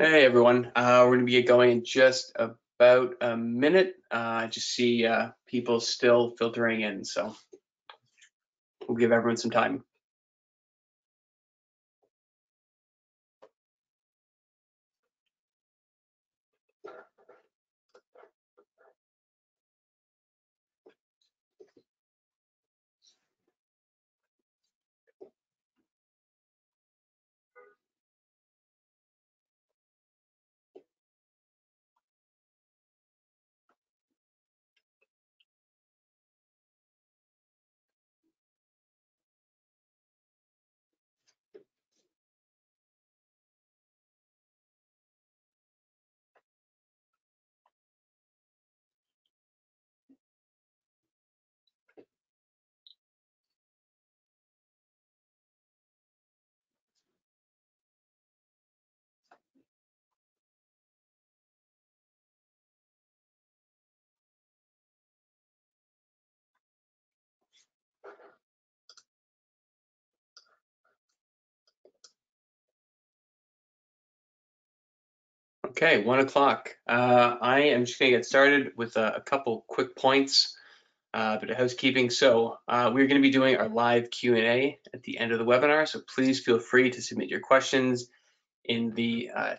Hey everyone, uh, we're going to be going in just about a minute. Uh, I just see uh, people still filtering in, so we'll give everyone some time. Okay, one o'clock. Uh, I am just going to get started with a, a couple quick points, uh, of housekeeping. So uh, we're going to be doing our live Q&A at the end of the webinar. So please feel free to submit your questions in the uh,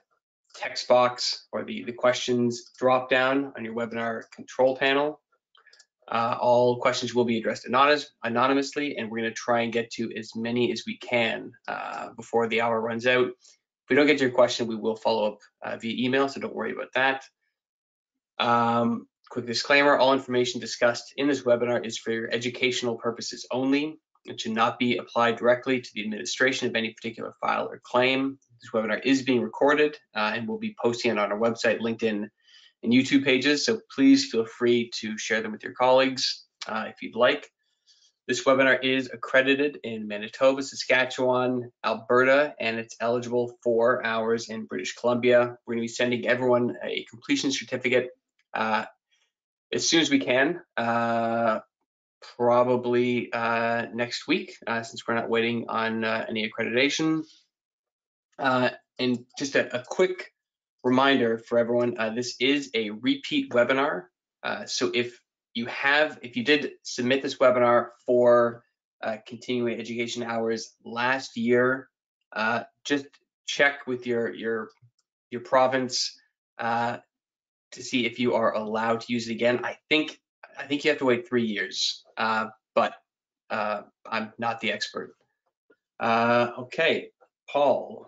text box or the, the questions drop down on your webinar control panel. Uh, all questions will be addressed anonymous, anonymously, and we're going to try and get to as many as we can uh, before the hour runs out we don't get to your question, we will follow up uh, via email, so don't worry about that. Um, quick disclaimer, all information discussed in this webinar is for your educational purposes only. It should not be applied directly to the administration of any particular file or claim. This webinar is being recorded uh, and we'll be posting it on our website, LinkedIn, and YouTube pages, so please feel free to share them with your colleagues uh, if you'd like. This webinar is accredited in Manitoba, Saskatchewan, Alberta, and it's eligible for hours in British Columbia. We're going to be sending everyone a completion certificate uh, as soon as we can, uh, probably uh, next week, uh, since we're not waiting on uh, any accreditation. Uh, and just a, a, quick reminder for everyone, this is a repeat webinar. so if you have, if you did submit this webinar for uh, continuing education hours last year, uh, just check with your your your province uh, to see if you are allowed to use it again. I think I think you have to wait three years, uh, but uh, I'm not the expert. Uh, okay, Paul.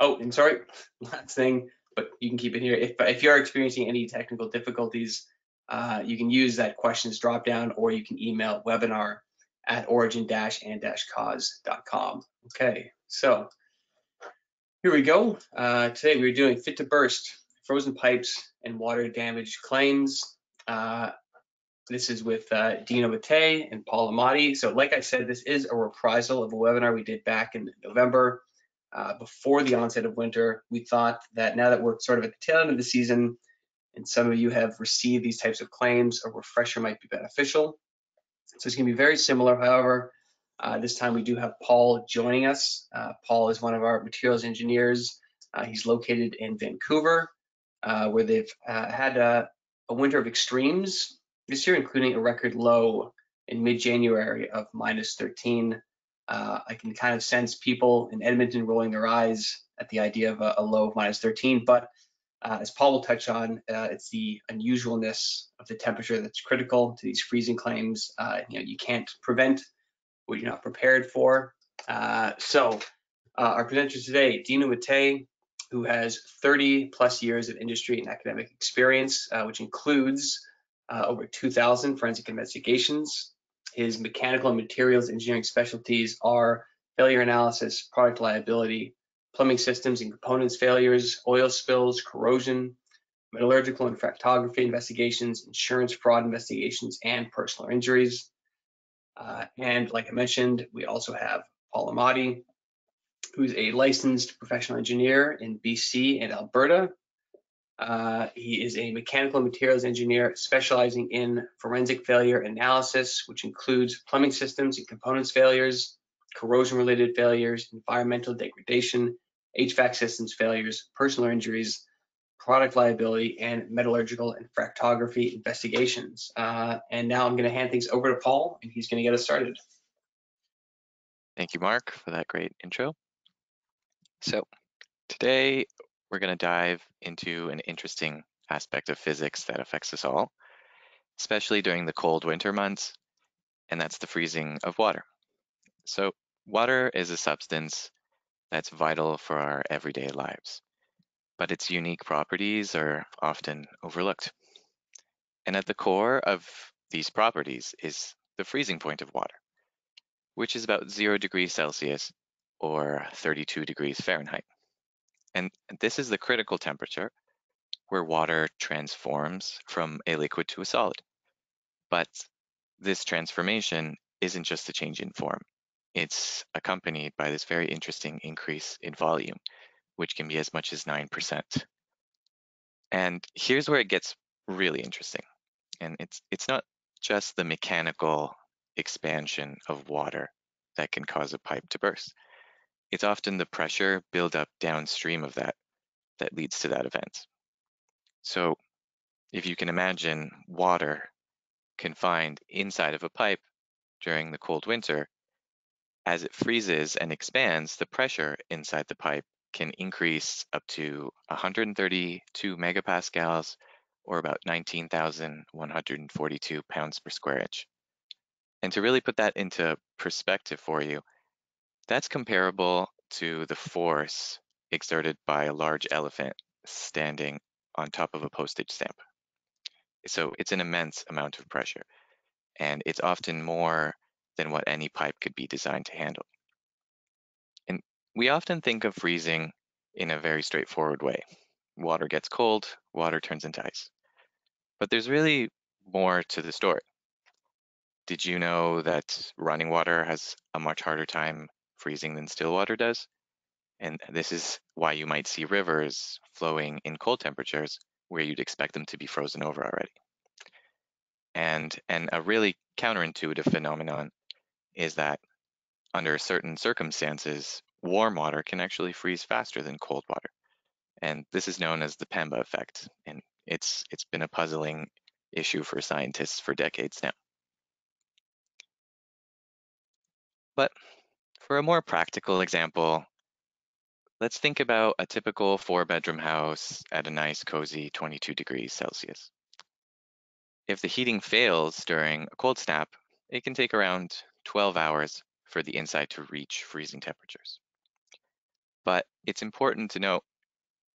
Oh, and sorry, last thing, but you can keep it here. If if you're experiencing any technical difficulties, uh, you can use that questions drop down or you can email webinar at origin-and-cause.com. Okay, so here we go. Uh, today we're doing fit to burst, frozen pipes and water damage claims. Uh, this is with uh, Dinu and Paul Amati. So like I said, this is a reprisal of a webinar we did back in November uh, before the onset of winter. We thought that now that we're sort of at the tail end of the season, and some of you have received these types of claims, a refresher might be beneficial. So it's going to be very similar. However, uh, this time we do have Paul joining us. Uh, Paul is one of our materials engineers. Uh, he's located in Vancouver, uh, where they've uh, had a, a, winter of extremes this year, including a record low in mid-January of minus 13. Uh, I can kind of sense people in Edmonton rolling their eyes at the idea of a, a low of minus 13, but uh, as Paul will touch on, uh, it's the unusualness of the temperature that's critical to these freezing claims. Uh, you know, you can't prevent what you're not prepared for. Uh, so uh, our presenter today, Dinu Mattei, who has 30 plus years of industry and academic experience, uh, which includes over 2,000 forensic investigations. His mechanical and materials engineering specialties are failure analysis, product liability, plumbing systems and components failures, oil spills, corrosion, metallurgical and fractography investigations, insurance fraud investigations, and personal injuries. Uh, and like I mentioned, we also have Paul Amati, who's a licensed professional engineer in BC and Alberta. Uh, he is a mechanical materials engineer specializing in forensic failure analysis, which includes plumbing systems and components failures, corrosion related failures, environmental degradation, HVAC systems failures, personal injuries, product liability, and metallurgical and fractography investigations. Uh, and now I'm going to hand things over to Paul, and he's going to get us started. Thank you, Mark, for that great intro. So today we're going to dive into an interesting aspect of physics that affects us all, especially during the cold winter months, and that's the freezing of water. So water is a substance that's vital for our everyday lives, but its unique properties are often overlooked. And at the core of these properties is the freezing point of water which is about zero degrees Celsius or 32 degrees Fahrenheit. And this is the critical temperature where water transforms from a liquid to a solid. But this transformation isn't just a change in form. It's accompanied by this very interesting increase in volume, which can be as much as 9%. And here's where it gets really interesting. And it's, it's not just the mechanical expansion of water that can cause a pipe to burst. It's often the pressure buildup downstream of that that leads to that event. So if you can imagine water confined inside of a pipe during the cold winter, as it freezes and expands, the pressure inside the pipe can increase up to 132 megapascals or about 19,142 pounds per square inch. And to really put that into perspective for you, that's comparable to the force exerted by a large elephant standing on top of a postage stamp. So it's an immense amount of pressure, and it's often more than what any pipe could be designed to handle. And we often think of freezing in a very straightforward way. Water gets cold, water turns into ice. But there's really more to the story. Did you know that running water has a much harder time freezing than still water does? And this is why you might see rivers flowing in cold temperatures where you'd expect them to be frozen over already. And, and a really counterintuitive phenomenon is that under certain circumstances, warm water can actually freeze faster than cold water. And this is known as the Mpemba effect. And it's, it's been a puzzling issue for scientists for decades now. But for a more practical example, let's think about a typical four bedroom house at a nice cozy 22 degrees Celsius. If the heating fails during a cold snap, it can take around 12 hours for the inside to reach freezing temperatures. But it's important to note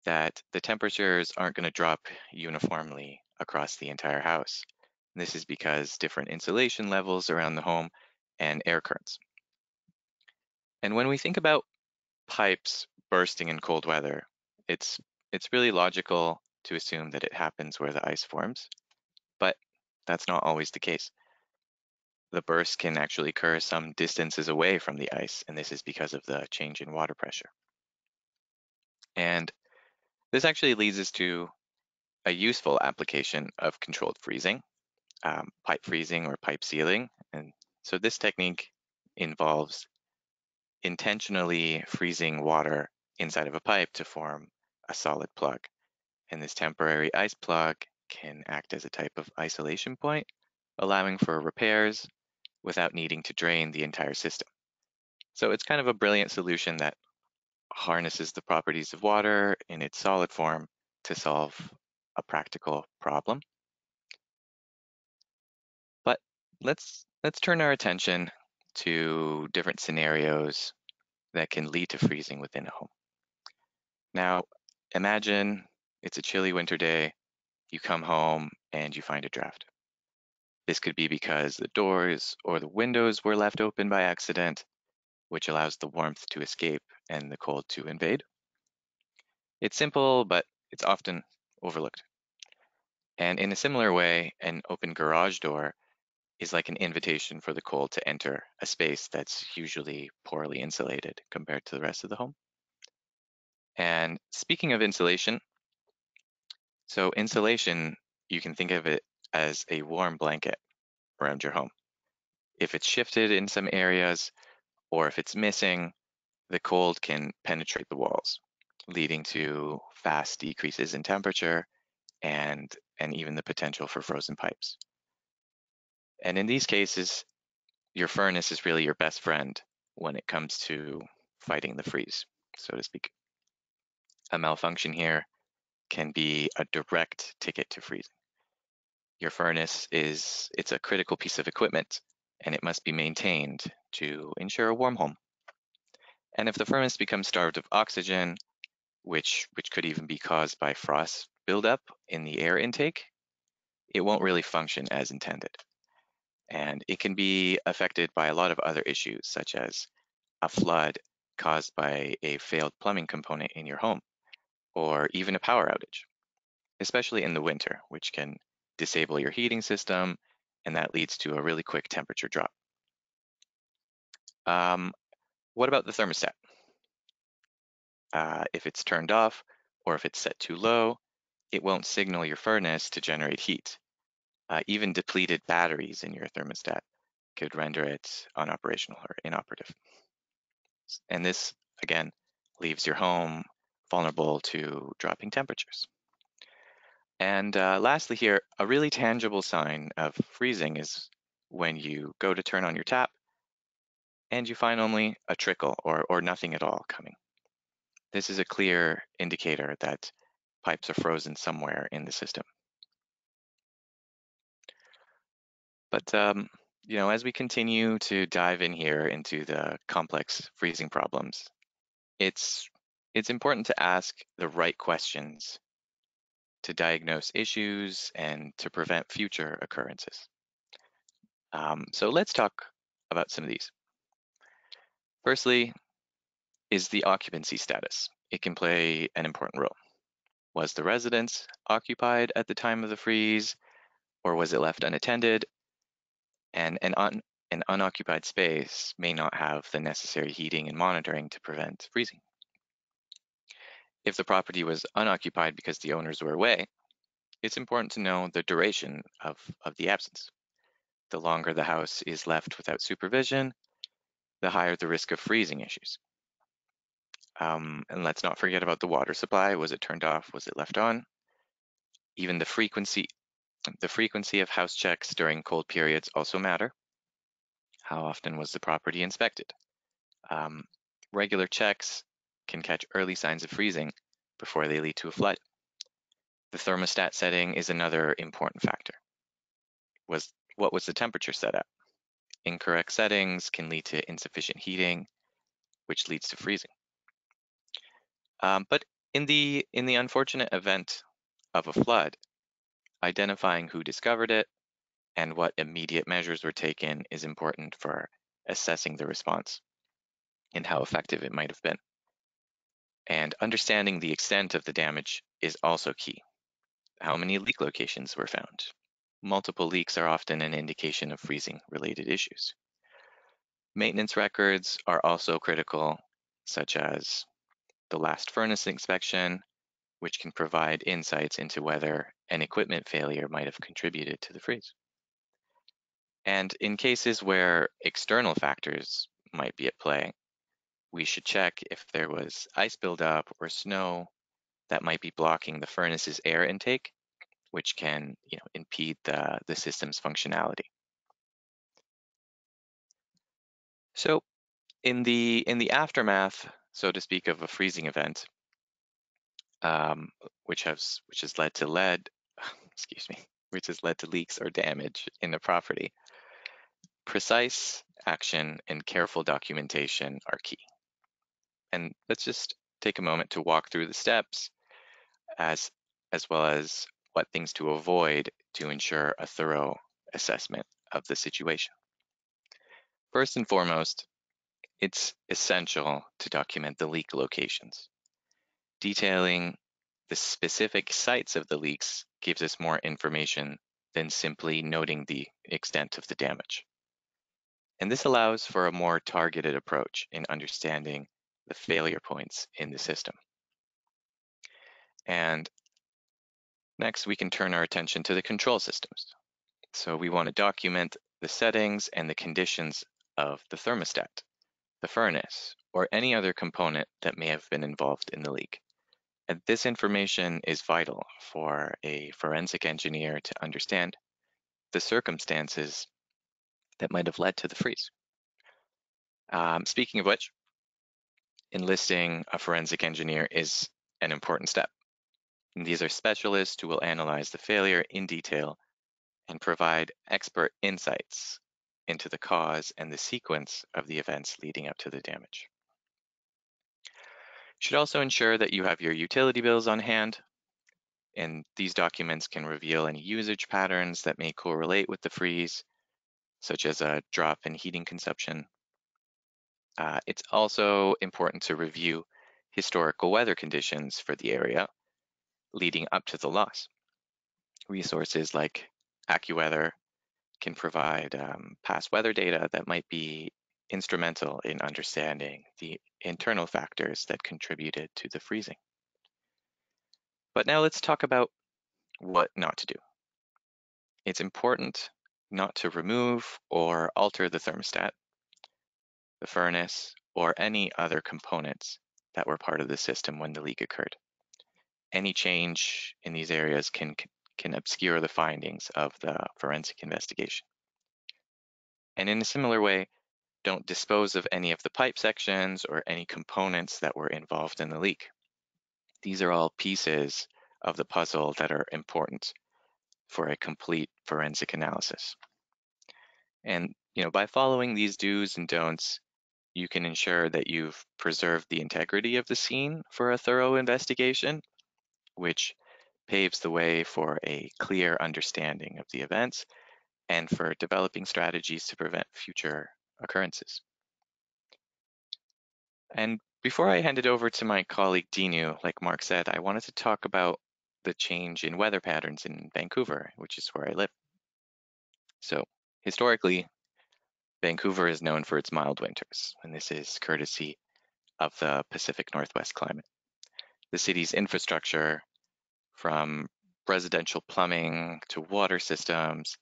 that the temperatures aren't going to drop uniformly across the entire house. This is because different insulation levels around the home and air currents. And when we think about pipes bursting in cold weather, it's it's really logical to assume that it happens where the ice forms, but that's not always the case. The burst can actually occur some distances away from the ice, and this is because of the change in water pressure. And this actually leads us to a useful application of controlled freezing, um, pipe freezing or pipe sealing. And so this technique involves intentionally freezing water inside of a pipe to form a solid plug. And this temporary ice plug can act as a type of isolation point, allowing for repairs without needing to drain the entire system. So it's kind of a brilliant solution that harnesses the properties of water in its solid form to solve a practical problem. But let's let's turn our attention to different scenarios that can lead to freezing within a home. Now, imagine it's a chilly winter day, you come home and you find a draft. This could be because the doors or the windows were left open by accident, which allows the warmth to escape and the cold to invade. It's simple, but it's often overlooked. And in a similar way, an open garage door is like an invitation for the cold to enter a space that's usually poorly insulated compared to the rest of the home. And speaking of insulation, so insulation, you can think of it as a warm blanket around your home. If it's shifted in some areas or if it's missing, the cold can penetrate the walls. leading to fast decreases in temperature and, and even the potential for frozen pipes. And in these cases, your furnace is really your best friend when it comes to fighting the freeze, so to speak. A malfunction here can be a direct ticket to freezing. Your furnace is, it's a critical piece of equipment and it must be maintained to ensure a warm home. And if the furnace becomes starved of oxygen, which, which could even be caused by frost buildup in the air intake, it won't really function as intended. And it can be affected by a lot of other issues, such as a flood caused by a failed plumbing component in your home, or even a power outage, especially in the winter, which can disable your heating system, and that leads to a really quick temperature drop. Um, what about the thermostat? Uh, if it's turned off or if it's set too low, it won't signal your furnace to generate heat. Uh, even depleted batteries in your thermostat could render it unoperational or inoperative. And this, again, leaves your home vulnerable to dropping temperatures. And uh, lastly here, a really tangible sign of freezing is when you go to turn on your tap and you find only a trickle or, or nothing at all coming. This is a clear indicator that pipes are frozen somewhere in the system. But um, you know, as we continue to dive in here into the complex freezing problems, it's it's important to ask the right questions to diagnose issues and to prevent future occurrences. Um, so let's talk about some of these. Firstly, is the occupancy status. It can play an important role. Was the residence occupied at the time of the freeze, or was it left unattended? And an, un an unoccupied space may not have the necessary heating and monitoring to prevent freezing. If the property was unoccupied because the owners were away, it's important to know the duration of, of the absence. The longer the house is left without supervision, the higher the risk of freezing issues. Um, and let's not forget about the water supply. Was it turned off? Was it left on? Even the frequency, the frequency of house checks during cold periods also matter. How often was the property inspected? Um, regular checks can catch early signs of freezing before they lead to a flood. The thermostat setting is another important factor. Was What was the temperature set at? Incorrect settings can lead to insufficient heating, which leads to freezing. Um, but in the, in the unfortunate event of a flood, identifying who discovered it and what immediate measures were taken is important for assessing the response and how effective it might have been. And understanding the extent of the damage is also key. How many leak locations were found? Multiple leaks are often an indication of freezing related issues. Maintenance records are also critical, such as the last furnace inspection, which can provide insights into whether an equipment failure might have contributed to the freeze. And in cases where external factors might be at play, we should check if there was ice buildup or snow that might be blocking the furnace's air intake, which can you know, impede the, the system's functionality. So in the, in the aftermath, so to speak, of a freezing event, um, which has which has led to lead, excuse me, which has led to leaks or damage in the property, precise action and careful documentation are key. And let's just take a moment to walk through the steps as, as well as what things to avoid to ensure a thorough assessment of the situation. First and foremost, it's essential to document the leak locations. Detailing the specific sites of the leaks gives us more information than simply noting the extent of the damage. And this allows for a more targeted approach in understanding the failure points in the system. And next, we can turn our attention to the control systems. So we want to document the settings and the conditions of the thermostat, the furnace, or any other component that may have been involved in the leak. And this information is vital for a forensic engineer to understand the circumstances that might have led to the freeze. Um, speaking of which, enlisting a forensic engineer is an important step. And these are specialists who will analyze the failure in detail and provide expert insights into the cause and the sequence of the events leading up to the damage. You should also ensure that you have your utility bills on hand, and these documents can reveal any usage patterns that may correlate with the freeze, such as a drop in heating consumption. Uh, it's also important to review historical weather conditions for the area leading up to the loss. Resources like AccuWeather can provide um, past weather data that might be instrumental in understanding the internal factors that contributed to the freezing. But now let's talk about what not to do. It's important not to remove or alter the thermostat, the furnace, or any other components that were part of the system when the leak occurred. Any change in these areas can, can obscure the findings of the forensic investigation. And in a similar way, don't dispose of any of the pipe sections or any components that were involved in the leak. These are all pieces of the puzzle that are important for a complete forensic analysis. And you know, by following these do's and don'ts, you can ensure that you've preserved the integrity of the scene for a thorough investigation, which paves the way for a clear understanding of the events and for developing strategies to prevent future occurrences. And before I hand it over to my colleague Dinu, like Mark said, I wanted to talk about the change in weather patterns in Vancouver, which is where I live. So historically, Vancouver is known for its mild winters, and this is courtesy of the Pacific Northwest climate. The city's infrastructure, from residential plumbing to water systems,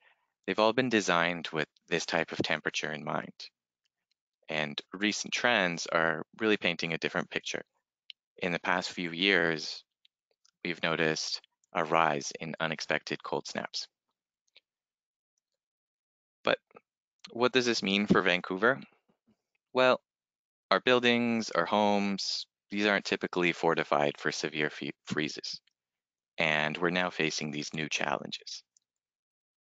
they've all been designed with this type of temperature in mind. And recent trends are really painting a different picture. In the past few years, we've noticed a rise in unexpected cold snaps. But what does this mean for Vancouver? Well, our buildings, our homes, these aren't typically fortified for severe freezes. And we're now facing these new challenges.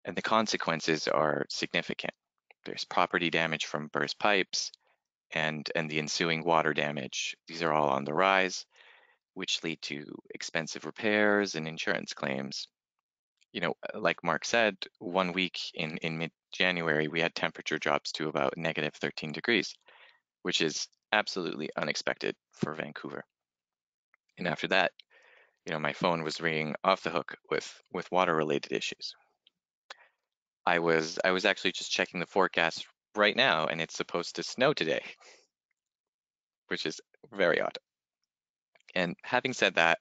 And the consequences are significant. There's property damage from burst pipes and, and the ensuing water damage. These are all on the rise which lead to expensive repairs and insurance claims. You know, uh, like Mark said, one week in, in mid January, we had temperature drops to about negative 13 degrees, which is absolutely unexpected for Vancouver. And after that, you know, my phone was ringing off the hook with, with water related issues. I was I was actually just checking the forecast right now and it's supposed to snow today, which is very odd. And having said that,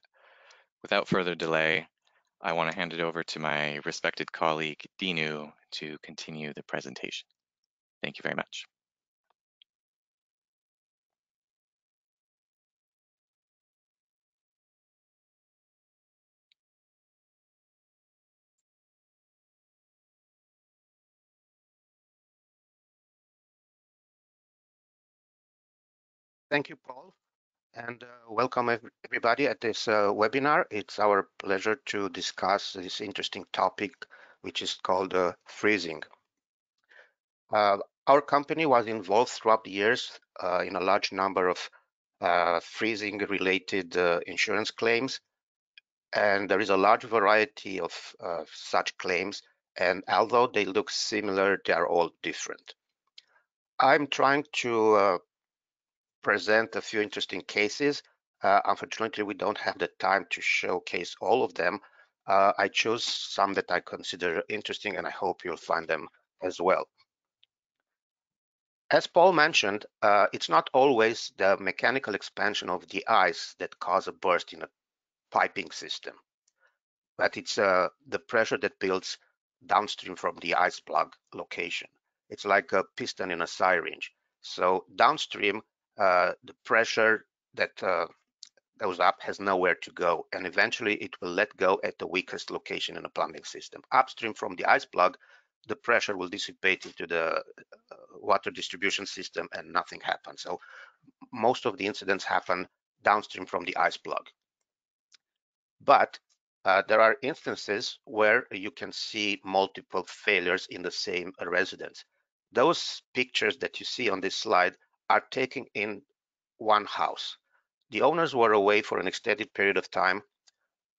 without further delay, I want to hand it over to my respected colleague, Dinu, to continue the presentation. Thank you very much. Thank you, Paul and uh, welcome everybody at this uh, webinar. It's our pleasure to discuss this interesting topic, which is called uh, freezing. Uh, our company was involved throughout the years uh, in a large number of uh, freezing related insurance claims. And there is a large variety of such claims. And although they look similar, they are all different. I'm trying to present a few interesting cases. Uh, unfortunately, we don't have the time to showcase all of them. Uh, I chose some that I consider interesting and I hope you'll find them as well. As Paul mentioned, uh, it's not always the mechanical expansion of the ice that cause a burst in a piping system, but it's uh, the pressure that builds downstream from the ice plug location. It's like a piston in a syringe. So downstream, uh, the pressure that uh, goes up has nowhere to go and eventually it will let go at the weakest location in the plumbing system. Upstream from the ice plug, the pressure will dissipate into the uh, water distribution system and nothing happens. So most of the incidents happen downstream from the ice plug. But uh, there are instances where you can see multiple failures in the same residence. Those pictures that you see on this slide are taken in one house. The owners were away for an extended period of time.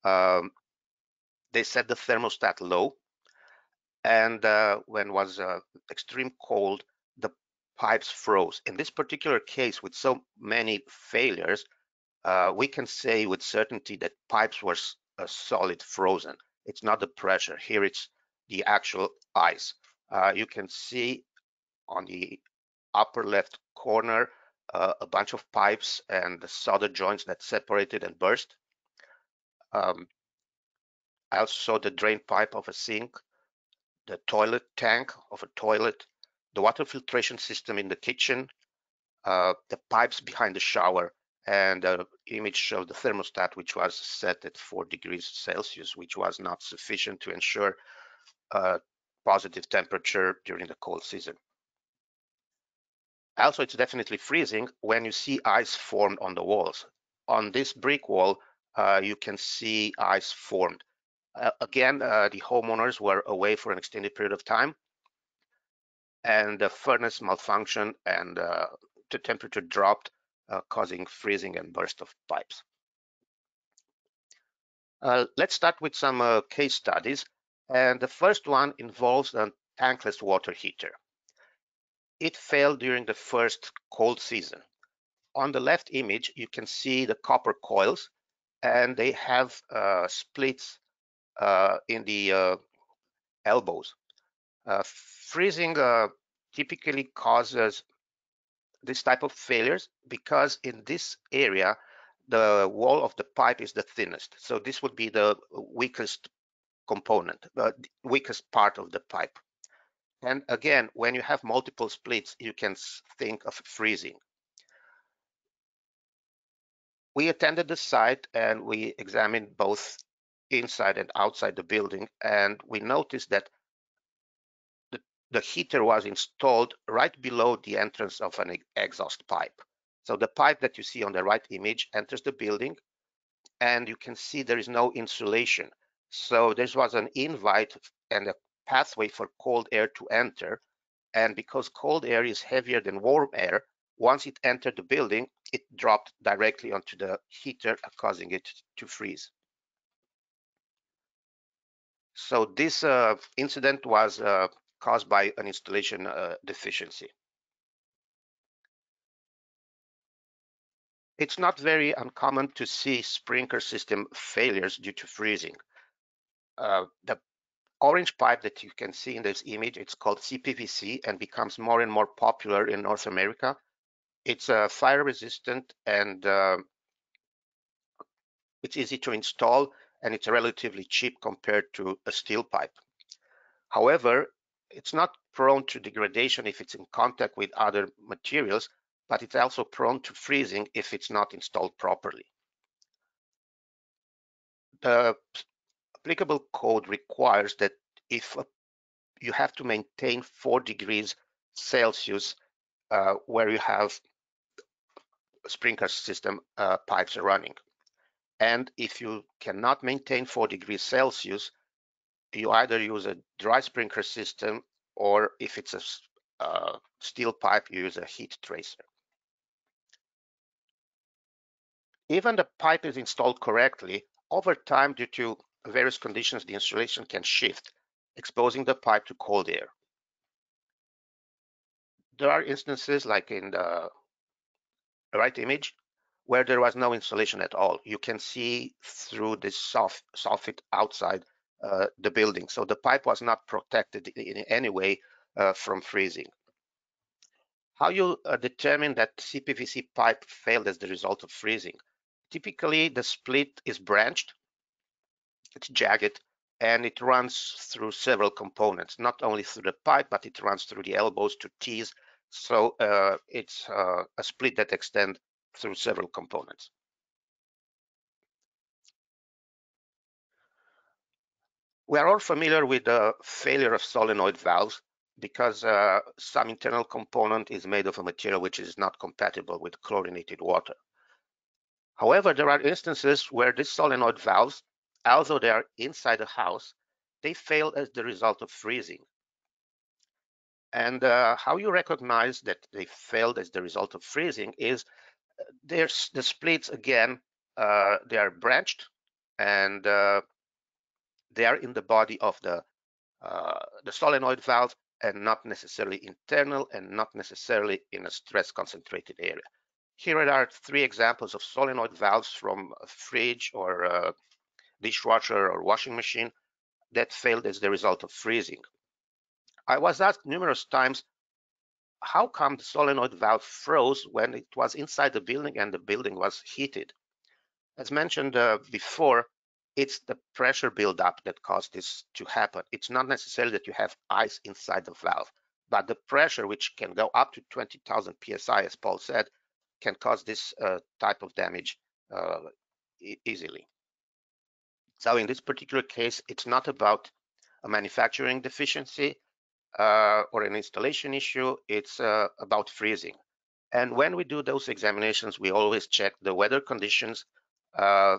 Um, they set the thermostat low, and uh, when was uh, extreme cold, the pipes froze. In this particular case, with so many failures, uh, we can say with certainty that pipes were a solid frozen. It's not the pressure. Here it's the actual ice. Uh, you can see on the upper left corner uh, a bunch of pipes and the solder joints that separated and burst. Um, I also saw the drain pipe of a sink, the toilet tank of a toilet, the water filtration system in the kitchen, uh, the pipes behind the shower, and an image of the thermostat, which was set at 4 degrees Celsius, which was not sufficient to ensure a positive temperature during the cold season. Also, it's definitely freezing when you see ice formed on the walls. On this brick wall, uh, you can see ice formed. Uh, again, uh, the homeowners were away for an extended period of time and the furnace malfunctioned and uh, the temperature dropped uh, causing freezing and burst of pipes. Uh, let's start with some case studies. And the first one involves a tankless water heater. It failed during the first cold season. On the left image, you can see the copper coils, and they have uh, splits uh, in the uh, elbows. freezing typically causes this type of failures because in this area, the wall of the pipe is the thinnest. So this would be the weakest component, the weakest part of the pipe. And again, when you have multiple splits, you can think of freezing. We attended the site and we examined both inside and outside the building, and we noticed that the heater was installed right below the entrance of an exhaust pipe. So the pipe that you see on the right image enters the building and you can see there is no insulation. So this was an invite and a pathway for cold air to enter. And because cold air is heavier than warm air, once it entered the building, it dropped directly onto the heater, causing it to freeze. So this uh, incident was uh, caused by an installation uh, deficiency. It's not very uncommon to see sprinkler system failures due to freezing. Uh, the orange pipe that you can see in this image, it's called CPVC and becomes more and more popular in North America. It's uh, fire resistant and uh, it's easy to install and it's relatively cheap compared to a steel pipe. However, it's not prone to degradation if it's in contact with other materials, but it's also prone to freezing if it's not installed properly. The applicable code requires that if you have to maintain four degrees Celsius uh, where you have sprinkler system uh, pipes running. And if you cannot maintain four degrees Celsius, you either use a dry sprinkler system or if it's a uh, steel pipe, you use a heat tracer. Even the pipe is installed correctly, over time due to various conditions, the insulation can shift, exposing the pipe to cold air. There are instances like in the right image where there was no insulation at all. You can see through this soft soffit outside uh, the building. So the pipe was not protected in any way uh, from freezing. How you uh, determine that CPVC pipe failed as the result of freezing? Typically, the split is branched, it's jagged and it runs through several components, not only through the pipe, but it runs through the elbows to tees. So uh, it's uh, a split that extends through several components. We are all familiar with the failure of solenoid valves because uh, some internal component is made of a material which is not compatible with chlorinated water. However, there are instances where these solenoid valves although they are inside the house, they fail as the result of freezing. And uh, how you recognize that they failed as the result of freezing is uh, there's the splits again, uh, they are branched and uh, they are in the body of the uh, the solenoid valve and not necessarily internal and not necessarily in a stress concentrated area. Here are three examples of solenoid valves from a fridge or a dishwasher or washing machine that failed as the result of freezing. I was asked numerous times, how come the solenoid valve froze when it was inside the building and the building was heated? As mentioned uh, before, it's the pressure buildup that caused this to happen. It's not necessarily that you have ice inside the valve, but the pressure, which can go up to 20,000 psi, as Paul said, can cause this uh, type of damage uh, e easily. So in this particular case, it's not about a manufacturing deficiency uh, or an installation issue, it's uh, about freezing. And when we do those examinations, we always check the weather conditions uh,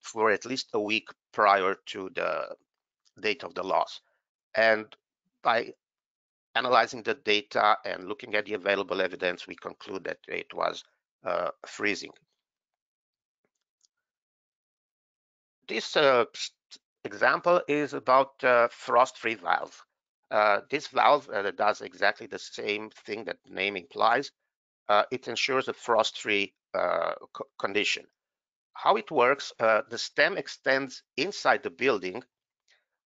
for at least a week prior to the date of the loss. And by analyzing the data and looking at the available evidence, we conclude that it was uh, freezing. This uh, example is about uh, frost-free valve. Uh, this valve does exactly the same thing that the name implies. It ensures a frost-free co condition how it works, the stem extends inside the building.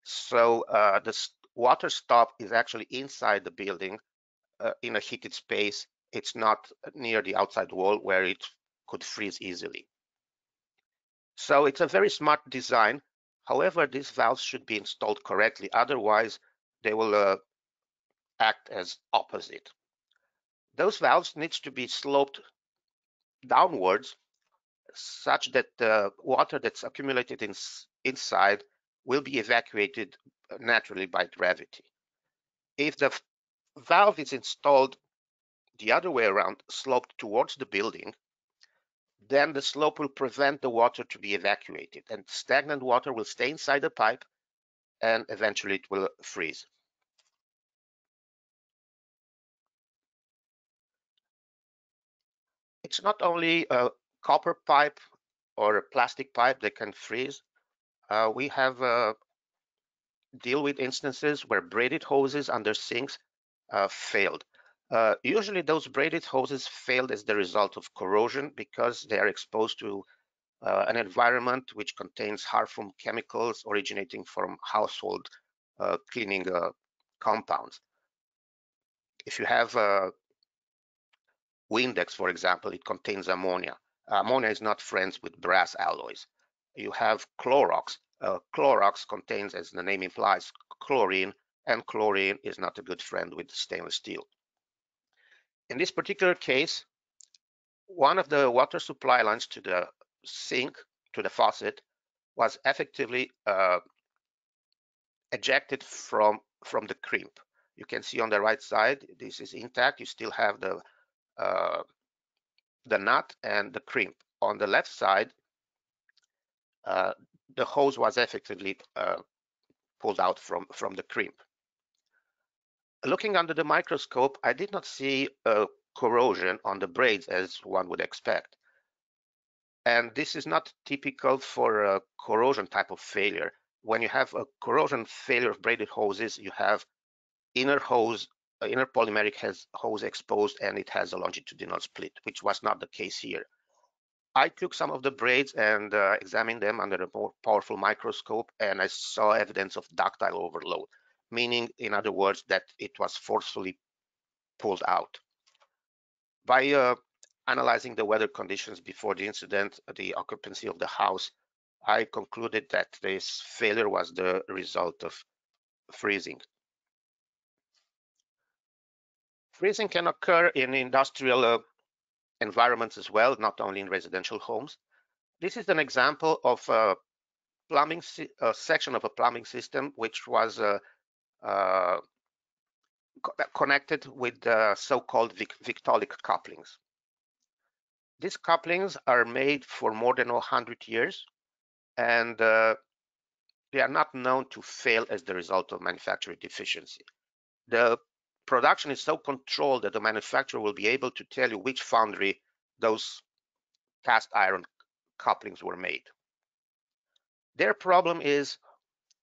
So the water stop is actually inside the building in a heated space. It's not near the outside wall where it could freeze easily. So it's a very smart design. However, these valves should be installed correctly. Otherwise, they will uh, act as opposite. Those valves needs to be sloped downwards such that the water that's accumulated in, inside will be evacuated naturally by gravity. If the valve is installed the other way around, sloped towards the building, then the slope will prevent the water to be evacuated and stagnant water will stay inside the pipe and eventually it will freeze. It's not only a copper pipe or a plastic pipe that can freeze. Uh, we have uh, deal with instances where braided hoses under sinks uh, failed. Uh, usually those braided hoses failed as the result of corrosion because they are exposed to uh, an environment which contains harmful chemicals originating from household uh, cleaning compounds. If you have a Windex, for example, it contains ammonia ammonia is not friends with brass alloys. You have Clorox. Uh, Clorox contains, as the name implies, chlorine, and chlorine is not a good friend with stainless steel. In this particular case, one of the water supply lines to the sink, to the faucet, was effectively uh, ejected from, from the crimp. You can see on the right side, this is intact. You still have the uh, the nut and the crimp. On the left side, uh, the hose was effectively uh, pulled out from, from the crimp. Looking under the microscope, I did not see a corrosion on the braids as one would expect. And this is not typical for a corrosion type of failure. When you have a corrosion failure of braided hoses, you have inner hose uh, inner polymeric has hose exposed and it has a longitudinal split, which was not the case here. I took some of the braids and uh, examined them under a more powerful microscope and I saw evidence of ductile overload, meaning, in other words, that it was forcefully pulled out. By uh, analyzing the weather conditions before the incident, the occupancy of the house, I concluded that this failure was the result of freezing. Freezing can occur in industrial uh, environments as well, not only in residential homes. This is an example of a plumbing section of a plumbing system which was uh, co connected with the so-called Victaulic couplings. These couplings are made for more than 100 years and uh, they are not known to fail as the result of manufacturing deficiency. The production is so controlled that the manufacturer will be able to tell you which foundry those cast iron couplings were made. Their problem is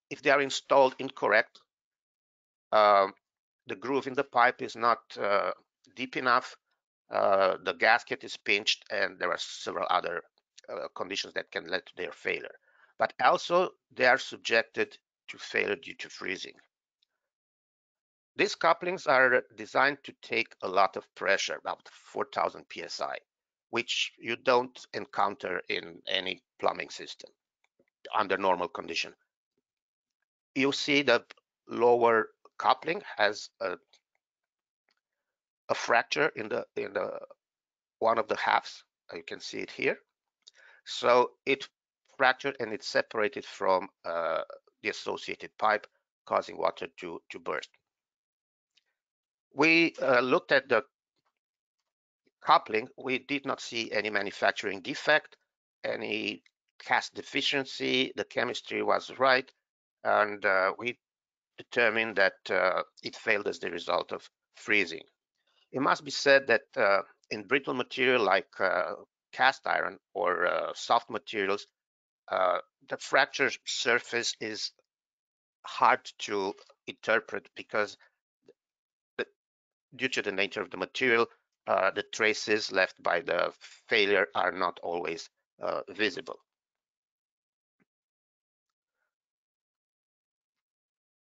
if they are installed incorrect, uh, the groove in the pipe is not uh, deep enough, uh, the gasket is pinched, and there are several other uh, conditions that can lead to their failure. But also, they are subjected to failure due to freezing. These couplings are designed to take a lot of pressure, about 4,000 psi, which you don't encounter in any plumbing system under normal condition. You see the lower coupling has a, a fracture in the in the one of the halves. You can see it here. So it fractured and it separated from uh, the associated pipe, causing water to to burst. We uh, looked at the coupling. We did not see any manufacturing defect, any cast deficiency. The chemistry was right, and uh, we determined that uh, it failed as the result of freezing. It must be said that uh, in brittle material like uh, cast iron or uh, soft materials, the fracture surface is hard to interpret because due to the nature of the material, uh, the traces left by the failure are not always uh, visible.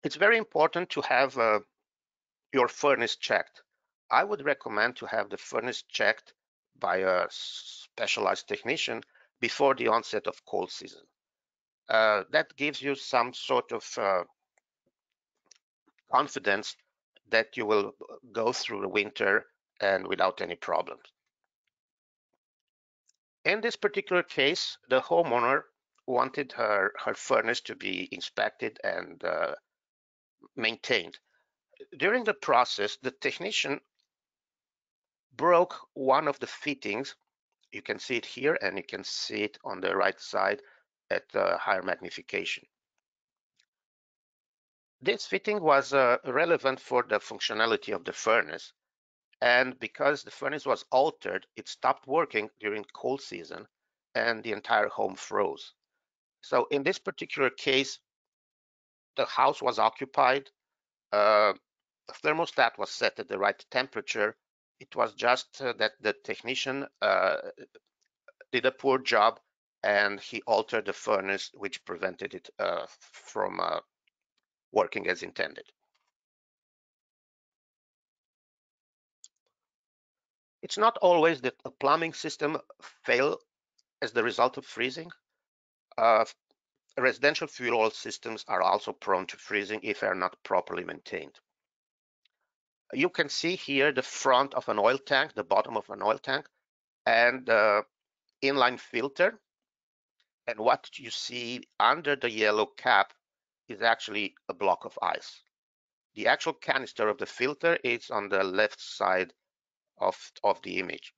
It's very important to have uh, your furnace checked. I would recommend to have the furnace checked by a specialized technician before the onset of cold season. Uh, that gives you some sort of uh, confidence that you will go through the winter and without any problems. In this particular case, the homeowner wanted her, her furnace to be inspected and uh, maintained. During the process, the technician broke one of the fittings. You can see it here and you can see it on the right side at uh, higher magnification. This fitting was uh, relevant for the functionality of the furnace. And because the furnace was altered, it stopped working during cold season and the entire home froze. So in this particular case, the house was occupied. Uh, the thermostat was set at the right temperature. It was just uh, that the technician uh, did a poor job and he altered the furnace, which prevented it uh, from uh, working as intended. It's not always that a plumbing system fail as the result of freezing. Uh, residential fuel oil systems are also prone to freezing if they are not properly maintained. You can see here the front of an oil tank, the bottom of an oil tank, and the inline filter. And what you see under the yellow cap is actually a block of ice. The actual canister of the filter is on the left side of, of the image.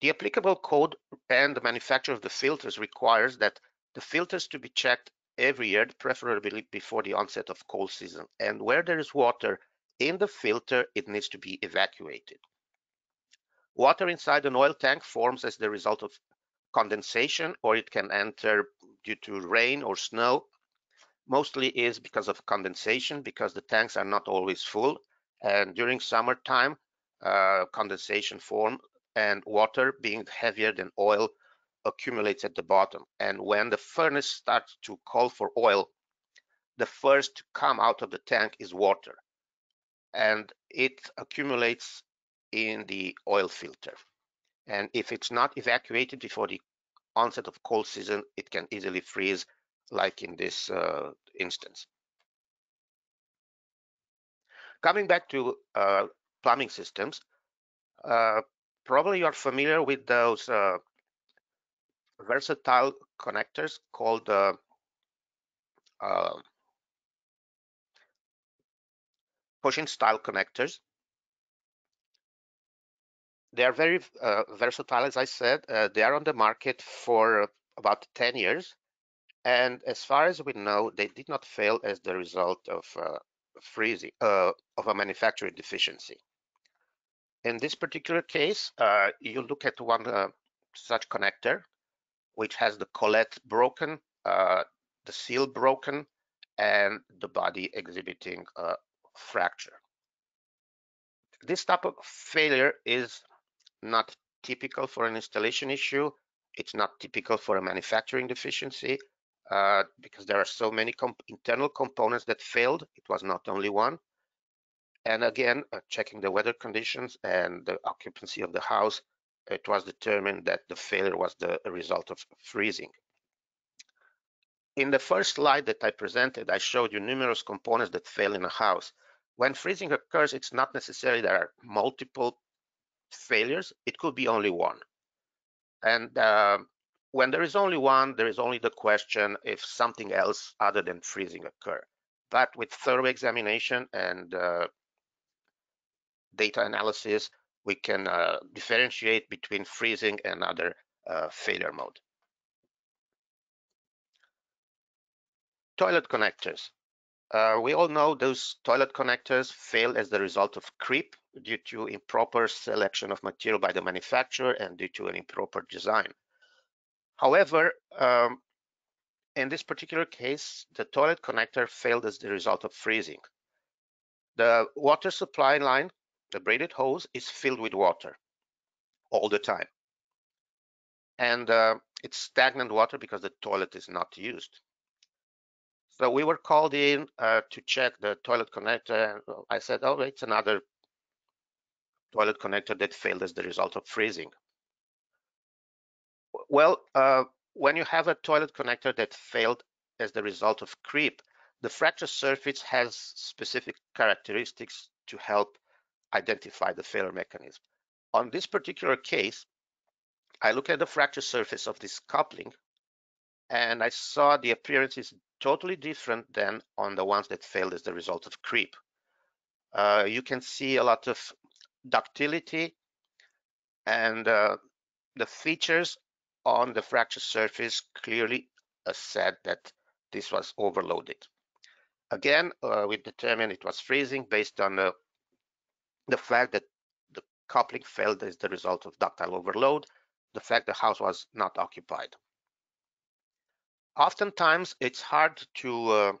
The applicable code and the manufacturer of the filters requires that the filters to be checked every year, preferably before the onset of cold season. And where there is water in the filter, it needs to be evacuated. Water inside an oil tank forms as the result of condensation, or it can enter due to rain or snow mostly is because of condensation because the tanks are not always full and during summertime uh, condensation form and water being heavier than oil accumulates at the bottom. And when the furnace starts to call for oil the first to come out of the tank is water. And it accumulates in the oil filter. And if it's not evacuated before the onset of cold season it can easily freeze like in this uh, instance. Coming back to uh, plumbing systems, uh, probably you're familiar with those uh, versatile connectors called uh, uh, pushing style connectors. They are very uh, versatile, as I said. Uh, they are on the market for about 10 years. And as far as we know, they did not fail as the result of uh, freezing, uh, of a manufacturing deficiency. In this particular case, uh, you look at one uh, such connector, which has the collet broken, uh, the seal broken, and the body exhibiting a fracture. This type of failure is not typical for an installation issue. It's not typical for a manufacturing deficiency uh, because there are so many comp internal components that failed. It was not only one. And again, uh, checking the weather conditions and the occupancy of the house, it was determined that the failure was the result of freezing. In the first slide that I presented, I showed you numerous components that fail in a house. When freezing occurs, it's not necessarily there are multiple failures. It could be only one. And uh, when there is only one, there is only the question if something else other than freezing occur. But with thorough examination and uh, data analysis, we can uh, differentiate between freezing and other uh, failure mode. Toilet connectors. Uh, we all know those toilet connectors fail as the result of creep due to improper selection of material by the manufacturer and due to an improper design. However, um, in this particular case, the toilet connector failed as the result of freezing. The water supply line, the braided hose, is filled with water all the time. And uh, it's stagnant water because the toilet is not used. So we were called in uh, to check the toilet connector. I said, oh, it's another toilet connector that failed as the result of freezing. Well, uh, when you have a toilet connector that failed as the result of creep, the fracture surface has specific characteristics to help identify the failure mechanism. On this particular case, I look at the fracture surface of this coupling and I saw the appearance is totally different than on the ones that failed as the result of creep. Uh, you can see a lot of ductility and uh, the features on the fracture surface clearly uh, said that this was overloaded. Again, uh, we determined it was freezing based on the, the fact that the coupling failed is the result of ductile overload, the fact the house was not occupied oftentimes it's hard to uh,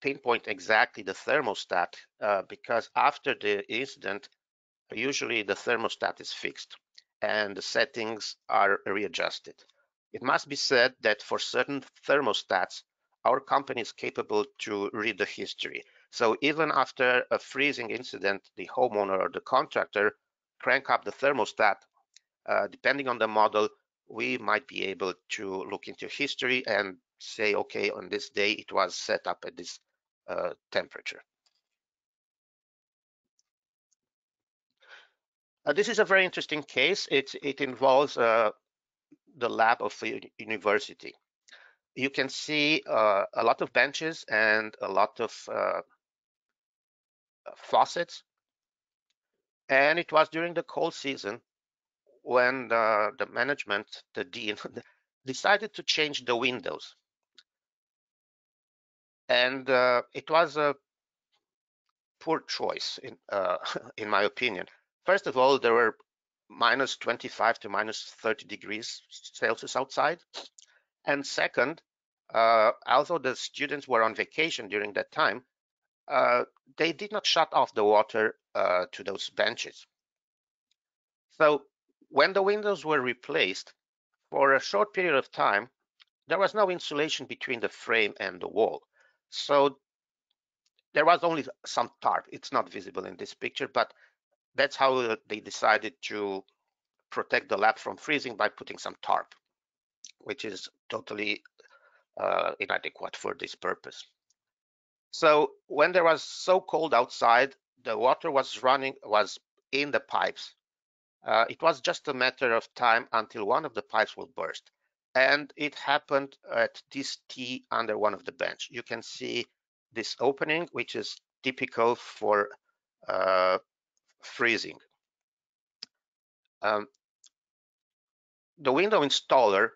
pinpoint exactly the thermostat uh, because after the incident, usually the thermostat is fixed and the settings are readjusted. It must be said that for certain thermostats, our company is capable to read the history. So even after a freezing incident, the homeowner or the contractor crank up the thermostat, uh, depending on the model, we might be able to look into history and say, okay, on this day it was set up at this uh, temperature. Uh, this is a very interesting case. It, it involves uh, the lab of the university. You can see uh, a lot of benches and a lot of uh, faucets. And it was during the cold season when the, the management, the dean, decided to change the windows. And uh, it was a poor choice, in, uh, in my opinion. First of all, there were minus 25 to minus 30 degrees Celsius outside. And second, uh, although the students were on vacation during that time, they did not shut off the water uh, to those benches. So when the windows were replaced, for a short period of time, there was no insulation between the frame and the wall. So there was only some tarp. It's not visible in this picture, but that's how they decided to protect the lab from freezing by putting some tarp, which is totally uh, inadequate for this purpose. So when there was so cold outside, the water was running, was in the pipes uh, it was just a matter of time until one of the pipes will burst. and it happened at this T under one of the bench. You can see this opening, which is typical for uh, freezing. Um, the window installer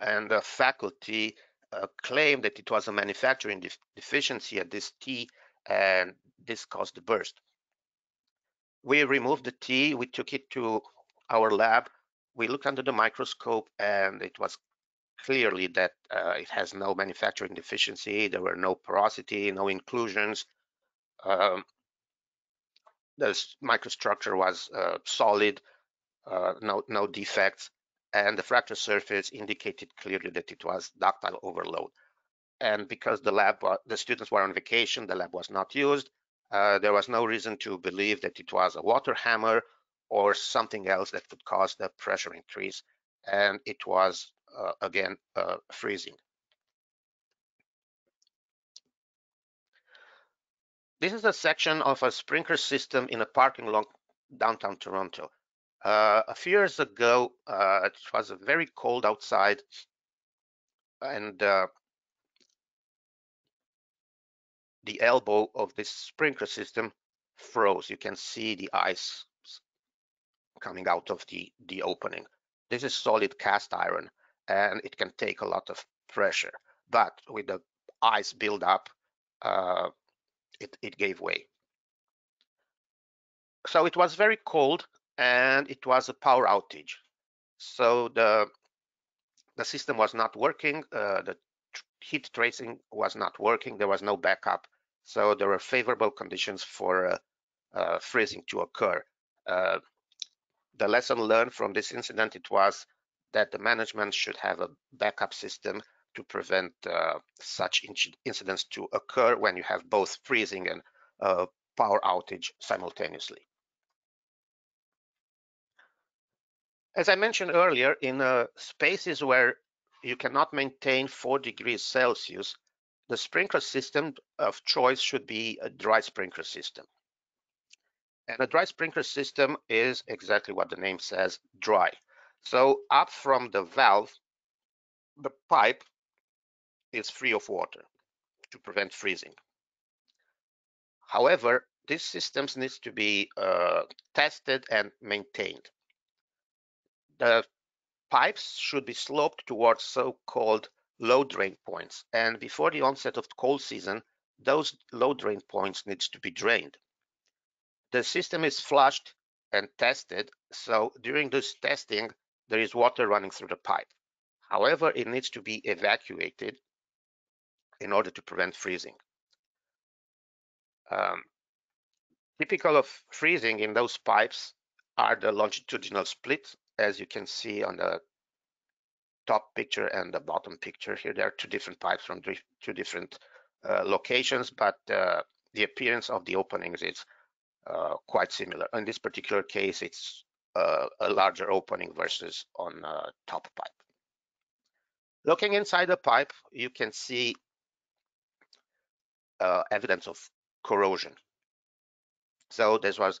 and the faculty uh, claimed that it was a manufacturing def deficiency at this T and this caused the burst. We removed the T, we took it to our lab, we looked under the microscope and it was clearly that uh, it has no manufacturing deficiency, there were no porosity, no inclusions. Um, the microstructure was uh, solid, uh, no, no defects, and the fracture surface indicated clearly that it was ductile overload. And because the lab, the students were on vacation, the lab was not used, uh, there was no reason to believe that it was a water hammer or something else that could cause the pressure increase. And it was, uh, again, uh, freezing. This is a section of a sprinkler system in a parking lot downtown Toronto. Uh, a few years ago, uh, it was very cold outside, and uh, the elbow of this sprinkler system froze. You can see the ice coming out of the, the opening. This is solid cast iron, and it can take a lot of pressure. But with the ice buildup, uh, it, it gave way. So it was very cold and it was a power outage. So the the system was not working, uh, the heat tracing was not working, there was no backup. So there were favorable conditions for uh, uh, freezing to occur. Uh, the lesson learned from this incident, it was that the management should have a backup system to prevent uh, such incidents to occur when you have both freezing and uh, power outage simultaneously. As I mentioned earlier, in uh, spaces where you cannot maintain 4 degrees Celsius, the sprinkler system of choice should be a dry sprinkler system. And a dry sprinkler system is exactly what the name says, dry. So up from the valve, the pipe is free of water to prevent freezing. However, these systems needs to be uh, tested and maintained. The pipes should be sloped towards so-called low drain points. And before the onset of the cold season, those low drain points needs to be drained. The system is flushed and tested. So during this testing, there is water running through the pipe. However, it needs to be evacuated in order to prevent freezing. Um, typical of freezing in those pipes are the longitudinal splits, as you can see on the top picture and the bottom picture here. There are two different pipes from two different uh, locations, but uh, the appearance of the openings is uh, quite similar. In this particular case, it's uh, a larger opening versus on uh, top pipe. Looking inside the pipe, you can see uh, evidence of corrosion. So this was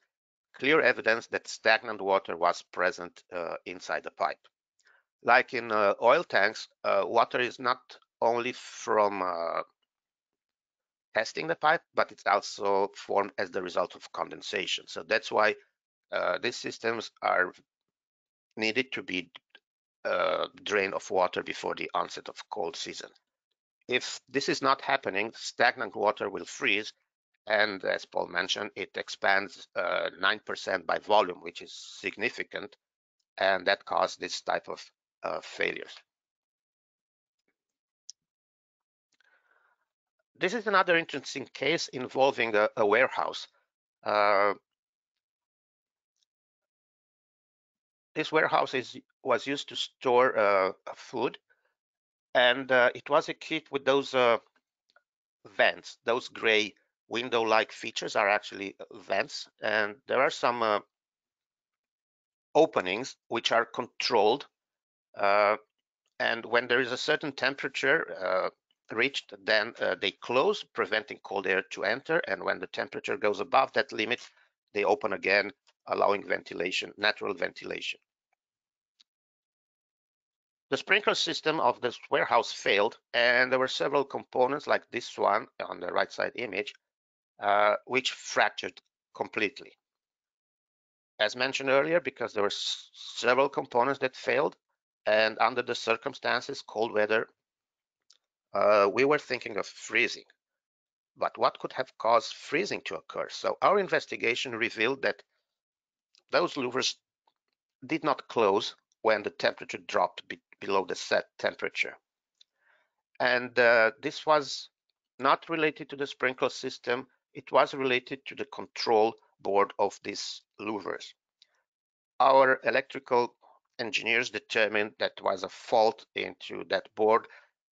clear evidence that stagnant water was present uh, inside the pipe. Like in uh, oil tanks, uh, water is not only from uh, testing the pipe, but it's also formed as the result of condensation. So that's why uh, these systems are needed to be drained of water before the onset of cold season. If this is not happening, stagnant water will freeze. And as Paul mentioned, it expands 9% uh, by volume, which is significant. And that caused this type of uh, failures. This is another interesting case involving a, a warehouse. Uh, this warehouse is, was used to store uh, food and uh, it was equipped with those uh, vents. Those gray window-like features are actually uh, vents, and there are some uh, openings which are controlled. Uh, and when there is a certain temperature uh, reached, then they close, preventing cold air to enter. And when the temperature goes above that limit, they open again, allowing ventilation, natural ventilation. the sprinkler system of this warehouse failed, and there were several components like this one on the right side image, uh, which fractured completely. As mentioned earlier, because there were several components that failed, and under the circumstances, cold weather, uh, we were thinking of freezing. But what could have caused freezing to occur? So our investigation revealed that those louvers did not close when the temperature dropped be below the set temperature. And uh, this was not related to the sprinkler system, it was related to the control board of these louvers. Our electrical engineers determined that was a fault into that board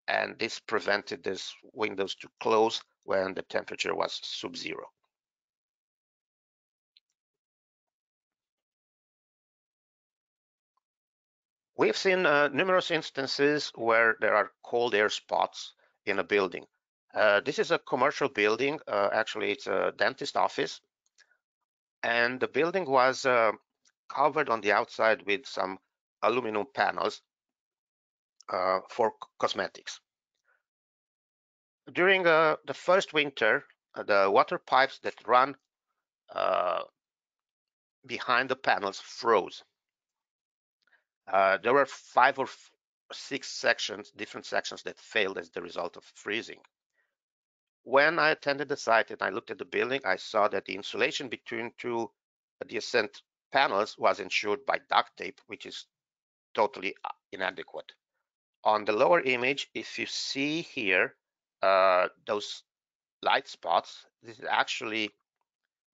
and this prevented these windows to close when the temperature was sub-zero. We've seen uh, numerous instances where there are cold air spots in a building. Uh, this is a commercial building. Uh, actually, it's a dentist office. And the building was uh, covered on the outside with some aluminum panels uh, for cosmetics. During uh, the first winter, the water pipes that run behind the panels froze. Uh, there were five or six sections, different sections that failed as the result of freezing. When I attended the site and I looked at the building, I saw that the insulation between two adjacent panels was ensured by duct tape, which is totally uh, inadequate. On the lower image, if you see here uh, those light spots, this is actually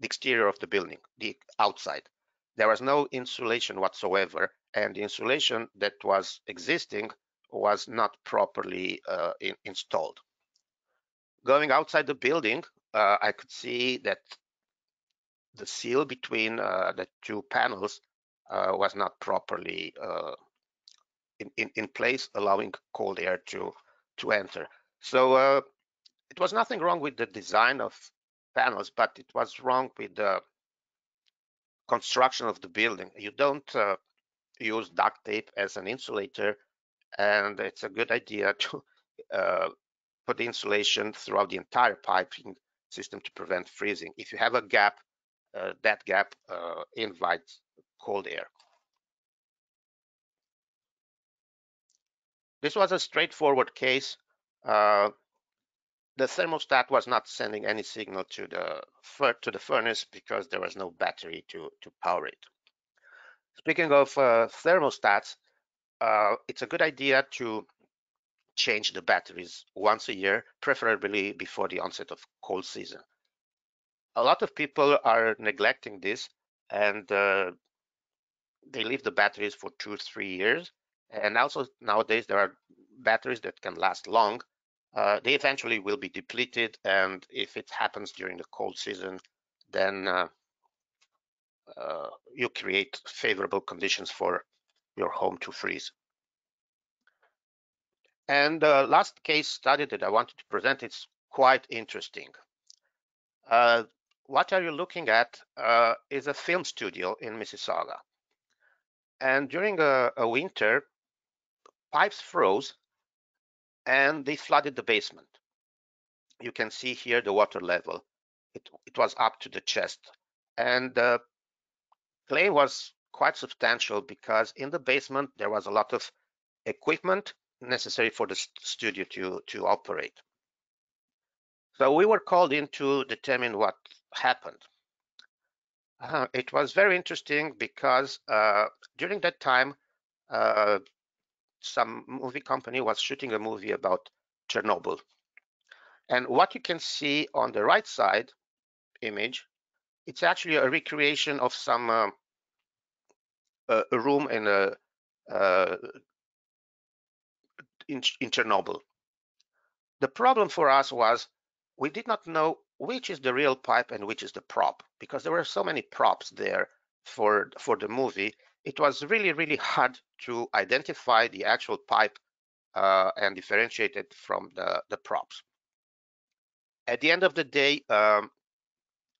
the exterior of the building, the outside. There was no insulation whatsoever, and the insulation that was existing was not properly uh, in, installed. Going outside the building, uh, I could see that the seal between uh, the two panels uh, was not properly uh, in, in, in, place, allowing cold air to, to enter. So uh, it was nothing wrong with the design of panels, but it was wrong with the construction of the building. You don't use duct tape as an insulator and it's a good idea to uh, put the insulation throughout the entire piping system to prevent freezing. If you have a gap, uh, that gap uh, invites cold air. This was a straightforward case. Uh, the thermostat was not sending any signal to the to the furnace because there was no battery to to power it. Speaking of uh, thermostats, uh, it's a good idea to change the batteries once a year, preferably before the onset of cold season. A lot of people are neglecting this and uh, they leave the batteries for two, three years. And also nowadays there are batteries that can last long. Uh, they eventually will be depleted. And if it happens during the cold season, then uh, uh, you create favorable conditions for your home to freeze. And the last case study that I wanted to present is quite interesting. Uh, what are you looking at uh, is a film studio in Mississauga. And during a, a winter, pipes froze and they flooded the basement. You can see here the water level. It, it was up to the chest. And the claim was quite substantial because in the basement there was a lot of equipment necessary for the studio to, to operate. So we were called in to determine what happened. Uh, it was very interesting because uh, during that time, uh, some movie company was shooting a movie about Chernobyl. And what you can see on the right side image it's actually a recreation of some uh, a room in a uh, in, in Chernobyl. The problem for us was we did not know which is the real pipe and which is the prop because there were so many props there for for the movie. It was really really hard to identify the actual pipe uh, and differentiate it from the the props. At the end of the day, um,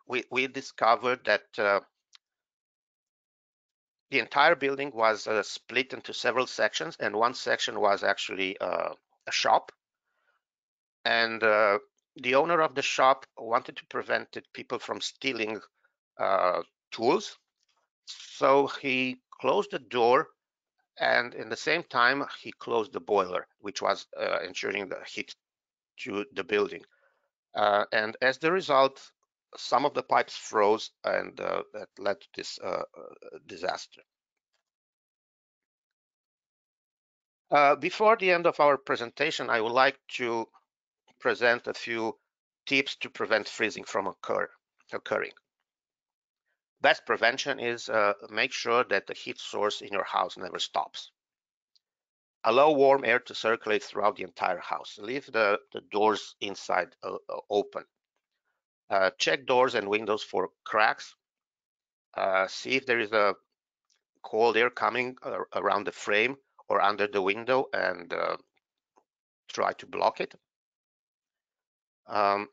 we, we discovered that uh, the entire building was uh, split into several sections, and one section was actually uh, a shop. And uh, the owner of the shop wanted to prevent people from stealing uh, tools, so he closed the door, and in the same time he closed the boiler, which was uh, ensuring the heat to the building. Uh, and as the result, some of the pipes froze and uh, that led to this uh, uh disaster. Uh, before the end of our presentation, I would like to present a few tips to prevent freezing from occur, occurring. Best prevention is uh, make sure that the heat source in your house never stops. Allow warm air to circulate throughout the entire house. Leave the, the doors inside uh, open. Uh, check doors and windows for cracks. Uh, see if there is a cold air coming uh, around the frame or under the window and uh, try to block it. Um,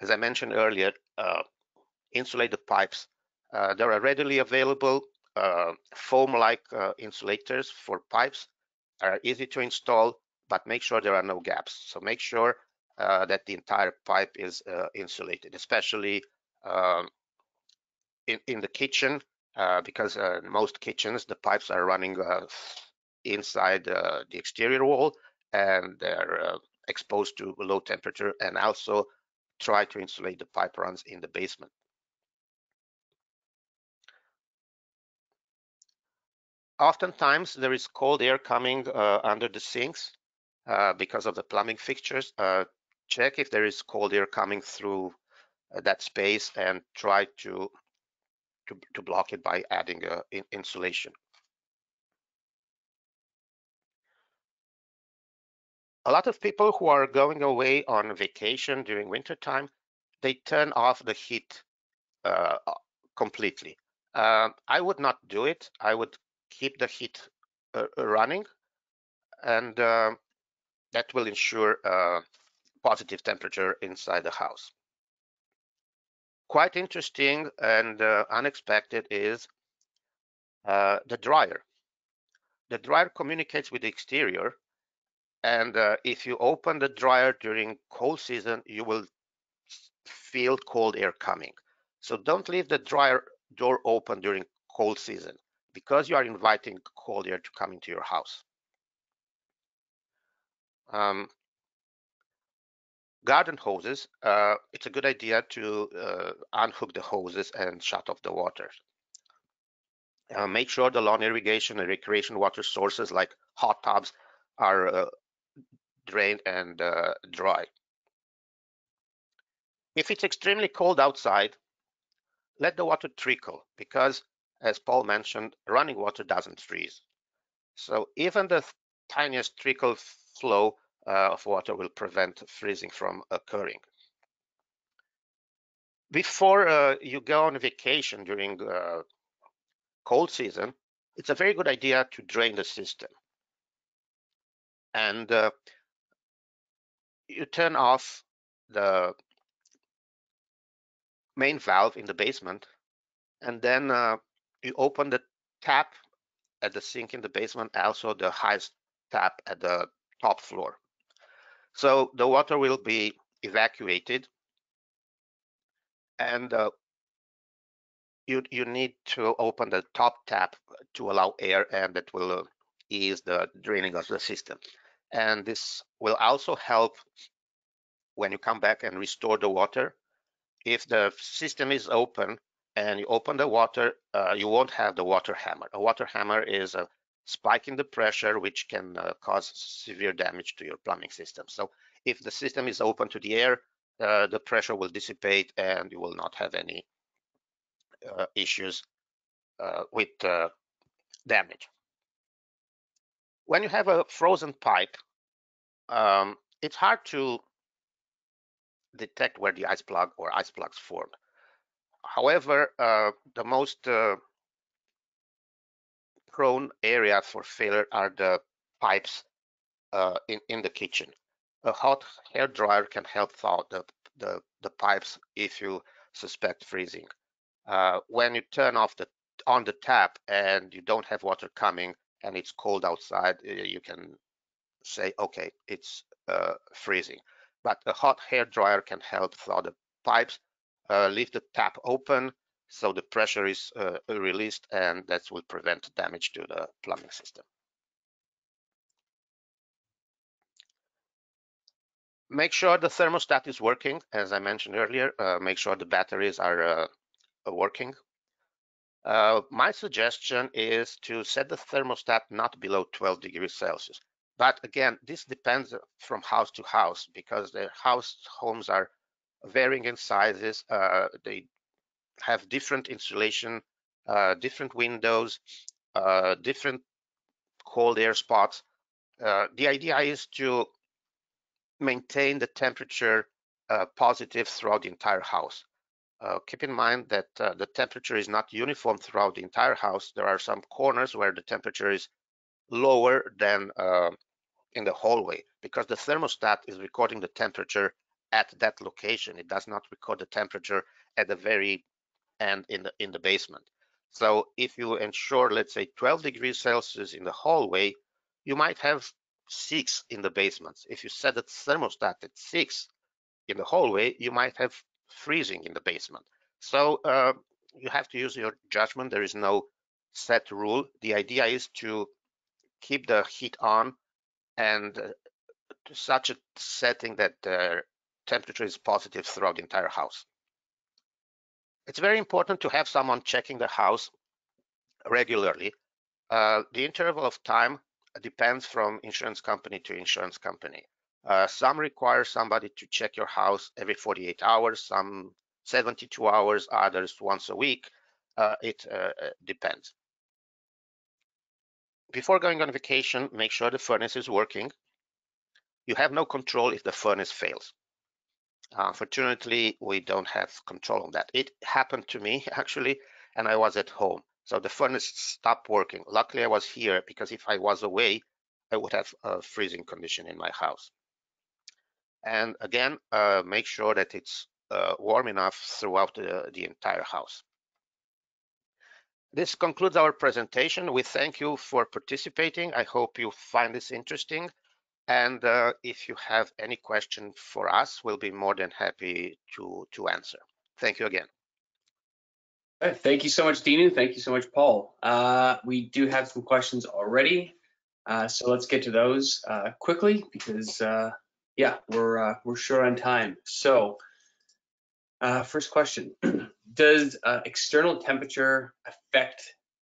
as I mentioned earlier, uh, insulate the pipes. Uh, there are readily available foam-like insulators for pipes, are easy to install, but make sure there are no gaps. So make sure uh, that the entire pipe is uh, insulated, especially um, in, in the kitchen, uh, because uh, most kitchens, the pipes are running uh, inside uh, the exterior wall and they're exposed to low temperature and also try to insulate the pipe runs in the basement. Oftentimes there is cold air coming under the sinks because of the plumbing fixtures check if there is cold air coming through uh, that space and try to, to, to block it by adding uh, in insulation. A lot of people who are going away on vacation during winter time, they turn off the heat uh, completely. Uh, I would not do it. I would keep the heat uh, running and uh, that will ensure uh, positive temperature inside the house. Quite interesting and uh, unexpected is uh, the dryer. The dryer communicates with the exterior and uh, if you open the dryer during cold season, you will feel cold air coming. So don't leave the dryer door open during cold season because you are inviting cold air to come into your house. Um, garden hoses, uh, it's a good idea to uh, unhook the hoses and shut off the water. Uh, make sure the lawn irrigation and recreation water sources like hot tubs are uh, drained and uh, dry. If it's extremely cold outside, let the water trickle because, as Paul mentioned, running water doesn't freeze. So even the tiniest trickle flow of water will prevent freezing from occurring. Before uh, you go on vacation during uh, cold season, it's a very good idea to drain the system. And uh, you turn off the main valve in the basement, and then uh, you open the tap at the sink in the basement, also the highest tap at the top floor. So the water will be evacuated and uh, you, you need to open the top tap to allow air and that will uh, ease the draining of the system. And this will also help when you come back and restore the water. If the system is open and you open the water, uh, you won't have the water hammer. A water hammer is a spike in the pressure, which can uh, cause severe damage to your plumbing system. So if the system is open to the air, uh, the pressure will dissipate and you will not have any uh, issues uh, with uh, damage. When you have a frozen pipe, um, it's hard to detect where the ice plug or ice plugs form. However, uh, the most prone area for failure are the pipes uh, in, in the kitchen. A hot hair dryer can help thaw the, the, the pipes if you suspect freezing. Uh, when you turn off the on the tap and you don't have water coming and it's cold outside, you can say, okay, it's uh, freezing. But a hot hair dryer can help thaw the pipes, uh, leave the tap open so the pressure is uh, released and that will prevent damage to the plumbing system. Make sure the thermostat is working, as I mentioned earlier. Uh, make sure the batteries are uh, working. Uh, my suggestion is to set the thermostat not below 12 degrees Celsius. But again, this depends from house to house because the house homes are varying in sizes. Uh, they have different insulation, uh, different windows, uh, different cold air spots. Uh, the idea is to maintain the temperature uh, positive throughout the entire house. Uh, keep in mind that the temperature is not uniform throughout the entire house. There are some corners where the temperature is lower than in the hallway because the thermostat is recording the temperature at that location. It does not record the temperature at the very end in the in the basement. So if you ensure, let's say 12 degrees Celsius in the hallway, you might have six in the basement. If you set the thermostat at six in the hallway, you might have freezing in the basement. So uh, you have to use your judgment. There is no set rule. The idea is to keep the heat on and uh, to such a setting that the temperature is positive throughout the entire house. It's very important to have someone checking the house regularly. Uh, the interval of time depends from insurance company to insurance company. Uh, some require somebody to check your house every 48 hours, some 72 hours, others once a week. Uh, it uh, depends. Before going on vacation, make sure the furnace is working. You have no control if the furnace fails. Unfortunately, we don't have control on that. It happened to me actually, and I was at home. So the furnace stopped working. Luckily, I was here because if I was away, I would have a freezing condition in my house. And again, uh, make sure that it's uh, warm enough throughout the, the entire house. This concludes our presentation. We thank you for participating. I hope you find this interesting. And uh, if you have any question for us, we'll be more than happy to, to answer. Thank you again. Thank you so much, Dinu. Thank you so much, Paul. Uh, we do have some questions already, uh, so let's get to those uh, quickly because, uh, yeah, we're uh, we're short on time. So, first question: Does external temperature affect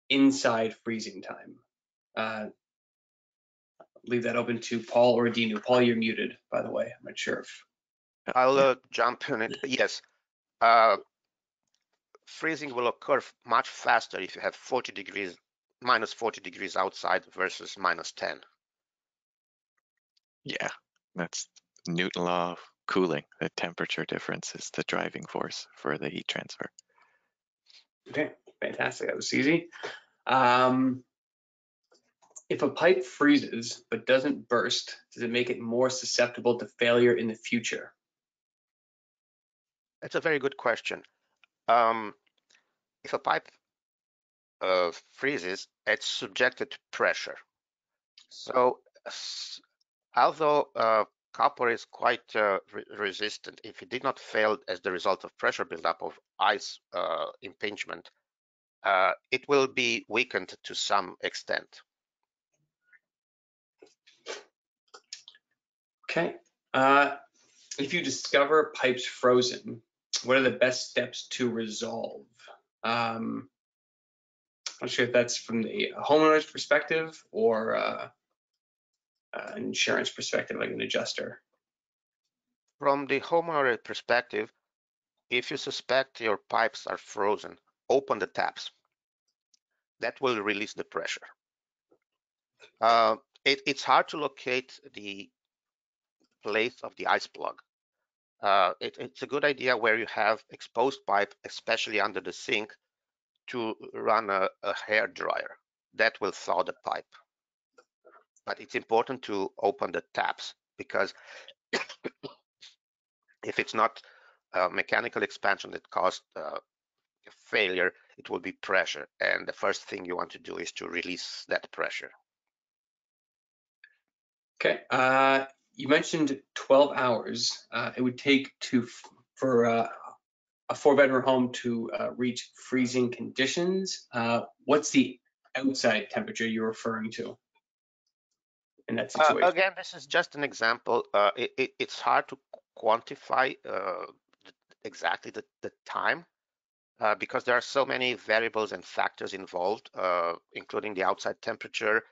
inside freezing time? Leave that open to Paul or Dinu. Paul, you're muted, by the way. I'm not sure if. I'll uh, jump in it. Yes. Uh, freezing will occur much faster if you have 40 degrees, minus 40 degrees outside versus minus 10. Yeah, that's Newton law of cooling. The temperature difference is the driving force for the heat transfer. Okay, fantastic. That was easy. Um, if a pipe freezes but doesn't burst, does it make it more susceptible to failure in the future? That's a very good question. Um, if a pipe uh, freezes, it's subjected to pressure. So although uh, copper is quite uh, re resistant, if it did not fail as the result of pressure buildup of ice uh, impingement, uh, it will be weakened to some extent. Okay. Uh, if you discover pipes frozen, what are the best steps to resolve? Um, I'm not sure if that's from the homeowner's perspective or uh, uh, insurance perspective, like an adjuster. From the homeowner perspective, if you suspect your pipes are frozen, open the taps. That will release the pressure. Uh, it, it's hard to locate the place of the ice plug. Uh, it, it's a good idea where you have exposed pipe, especially under the sink, to run a, a hair dryer. That will thaw the pipe. But it's important to open the taps because if it's not mechanical expansion that caused uh, failure, it will be pressure. And the first thing you want to do is to release that pressure. Okay. Uh, you mentioned 12 hours. Uh, it would take to for uh, a four bedroom home to uh, reach freezing conditions. Uh, what's the outside temperature you're referring to in that Uh, situation? again, this is just an example. Uh, it, it, it's hard to quantify uh, exactly the, the time uh, because there are so many variables and factors involved, uh, including the outside temperature,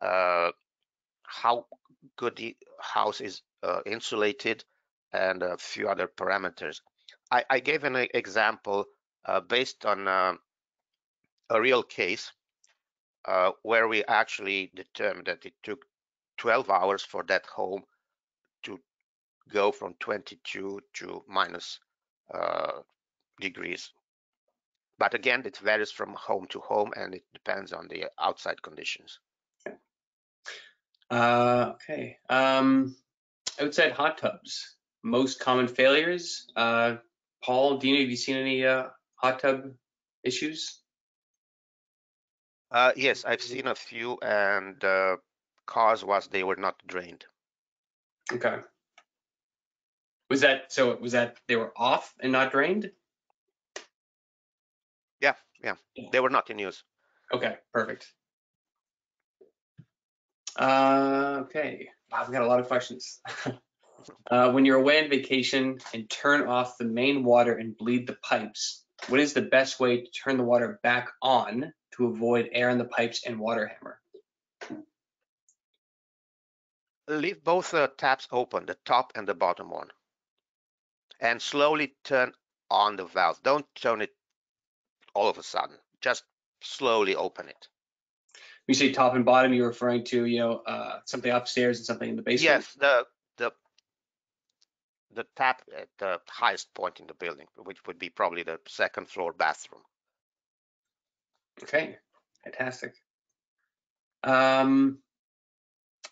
uh, how good house is uh, insulated, and a few other parameters. I, I gave an example uh, based on um a real case uh, where we actually determined that it took 12 hours for that home to go from 22 to minus uh, degrees. But again, it varies from home to home and it depends on the outside conditions. Uh, okay. Um, outside hot tubs, most common failures. Uh, Paul, Dinu, have you seen any uh, hot tub issues? Uh, yes, I've seen a few and uh, cause was they were not drained. Okay. Was that so? Was that they were off and not drained? Yeah, yeah, they were not in use. Okay, perfect. Uh, okay, wow, we got a lot of questions. uh, when you're away on vacation and turn off the main water and bleed the pipes, what is the best way to turn the water back on to avoid air in the pipes and water hammer? Leave both uh, taps open, the top and the bottom one, and slowly turn on the valve. Don't turn it all of a sudden. Just slowly open it. You say top and bottom, you're referring to you know uh, something upstairs and something in the basement. Yes, the the the tap at the highest point in the building, which would be probably the second floor bathroom. Okay, fantastic. Um,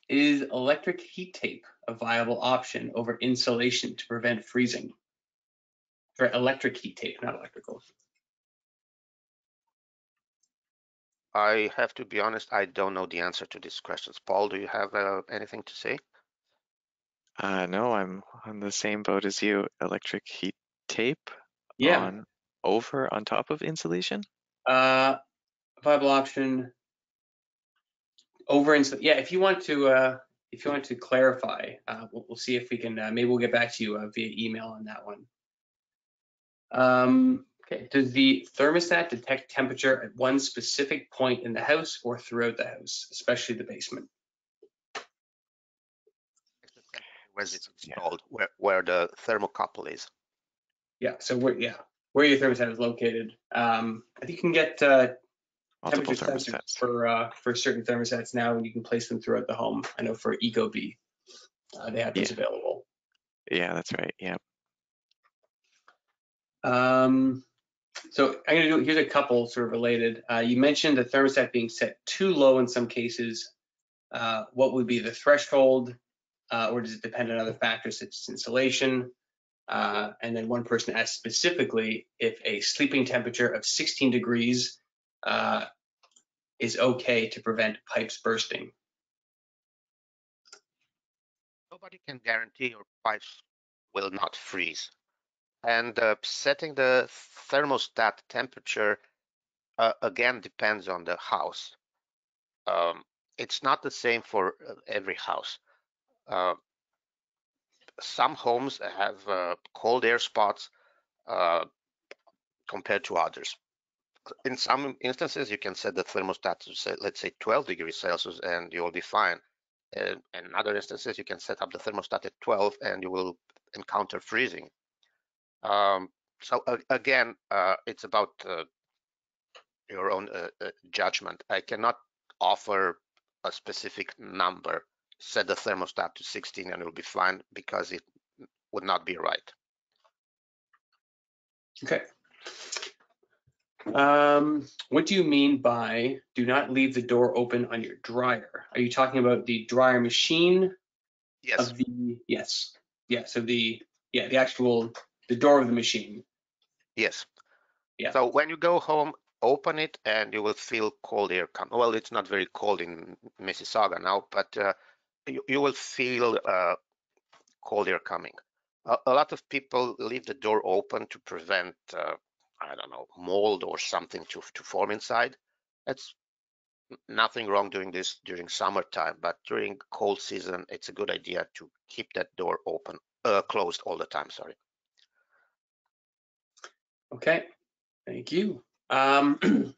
is electric heat tape a viable option over insulation to prevent freezing? For electric heat tape, not electrical. I have to be honest, I don't know the answer to these questions. Paul, do you have uh, anything to say? Uh, no, I'm on the same boat as you. Electric heat tape Yeah, on over on top of insulation. uh, viable option. Over insul. Yeah, if you want to, uh, if you want to clarify, uh, we'll, we'll see if we can. Uh, maybe we'll get back to you uh, via email on that one. Um, okay. Does the thermostat detect temperature at one specific point in the house or throughout the house, especially the basement? Where it's Yeah. installed, where, where the thermocouple is. Yeah. So where, yeah, where your thermostat is located. Um, I think you can get uh, temperature sensors for uh, for certain thermostats now, and you can place them throughout the home. I know for Ecobee, uh, they have those available. Yeah, that's right. Yeah. Um, so I'm gonna do, here's a couple sort of related. Uh, you mentioned the thermostat being set too low in some cases. Uh, what would be the threshold? Uh, or does it depend on other factors such as insulation? Uh, and then one person asked specifically if a sleeping temperature of 16 degrees uh, is okay to prevent pipes bursting. Nobody can guarantee your pipes will not freeze. And uh, setting the thermostat temperature uh, again depends on the house. Um, it's not the same for uh, every house. Uh, some homes have uh, cold air spots uh, compared to others. In some instances, you can set the thermostat to say, let's say 12 degrees Celsius and you will be fine. And in other instances, you can set up the thermostat at 12 and you will encounter freezing. Um, so uh, again, uh, it's about uh, your own uh, uh, judgment. I cannot offer a specific number. Set the thermostat to 16 and it will be fine because it would not be right. Okay. Um, what do you mean by do not leave the door open on your dryer? Are you talking about the dryer machine Yes, of the, yes, yeah, so the, yeah, the actual, the door of the machine. yes. Yeah. So when you go home, open it and you will feel cold air come. Well, it's not very cold in Mississauga now, but uh, you, you will feel uh, cold air coming. A, a, lot of people leave the door open to prevent, uh, I don't know, mold or something to, to form inside. That's nothing wrong doing this during summertime, but during cold season, it's a good idea to keep that door open, uh, closed all the time, sorry. Okay, thank you. Um,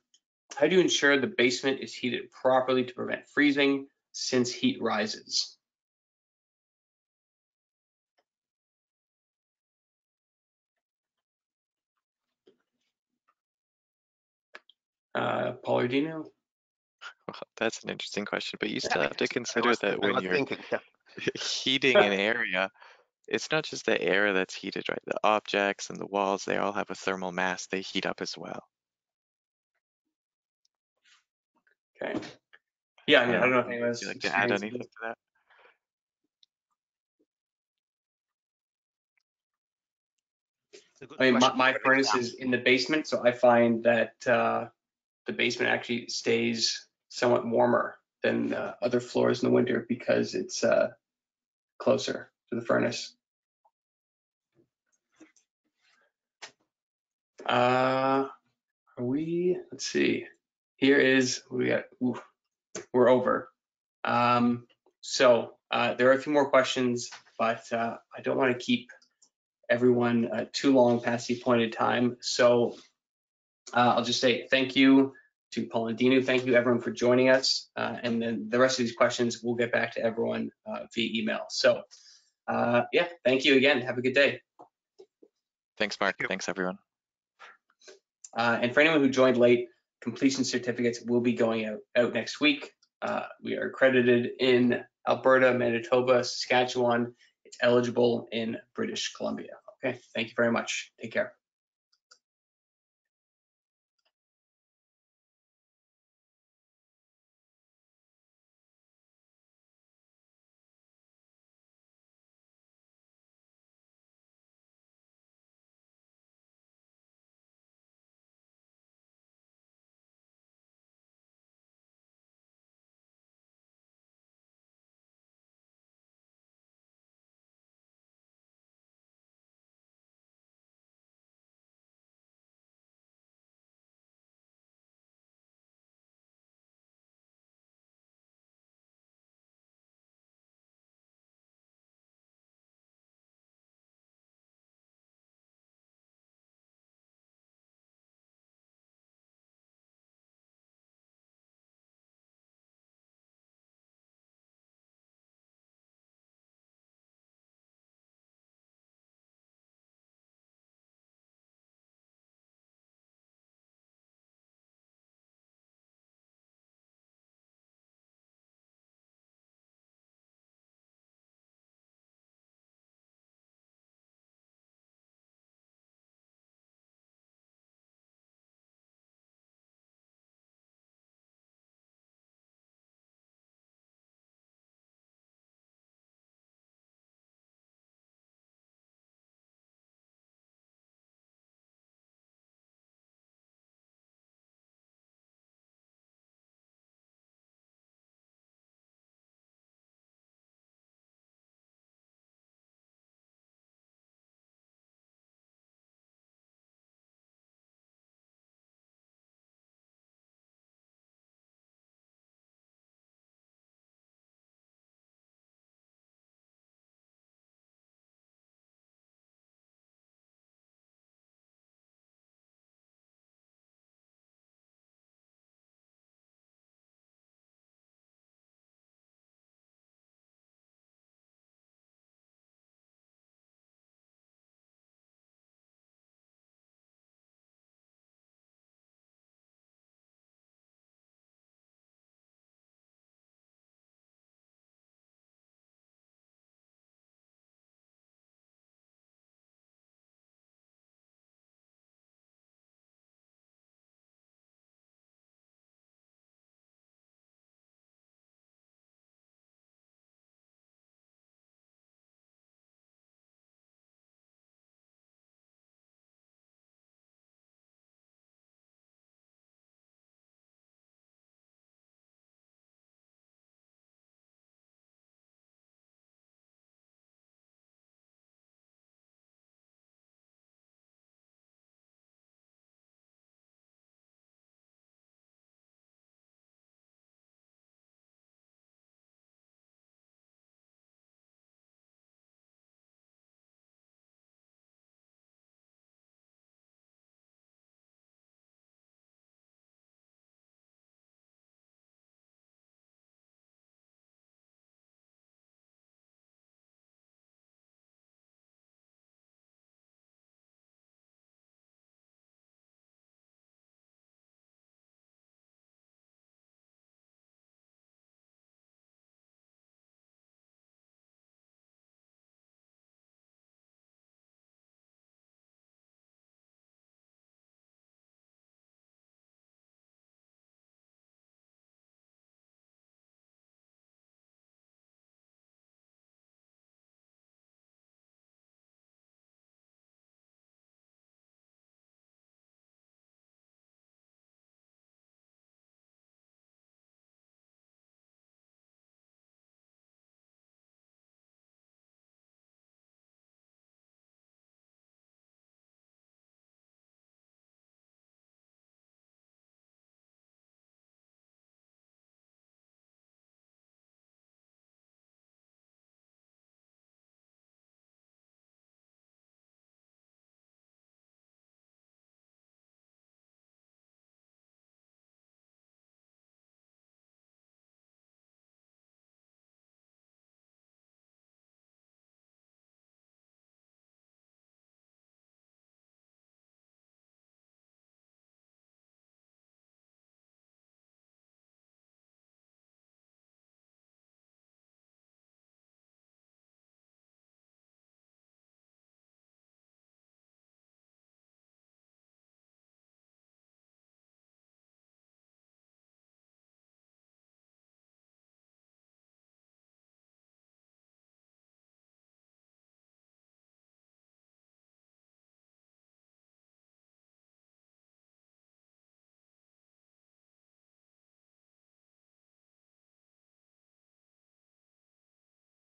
how do you ensure the basement is heated properly to prevent freezing since heat rises? Uh, Paul or Dinu? Well, that's an interesting question, but you still have to consider that when you're thinking, yeah. heating an area, it's not just the air that's heated, right? The objects and the walls, they all have a thermal mass. They heat up as well. Okay. Yeah, I mean, I don't know if anyone else. you like to add anything to that? It's a good I mean, my, my furnace is in the basement, so I find that uh, the basement actually stays somewhat warmer than uh, other floors in the winter because it's uh, closer to the furnace. Uh, are we? Let's see. Here is we got. oof, we're over. Um, so uh, there are a few more questions, but uh, I don't want to keep everyone uh, too long past the appointed time. So uh, I'll just say thank you to Paul and Dinu. Thank you everyone for joining us. Uh, and then the rest of these questions we'll get back to everyone uh, via email. So uh, yeah, thank you again. Have a good day. Thanks, Mark. you. Thanks, everyone. Uh, and for anyone who joined late, completion certificates will be going out, out next week. Uh, we are accredited in Alberta, Manitoba, Saskatchewan. It's eligible in British Columbia. Okay, thank you very much. Take care.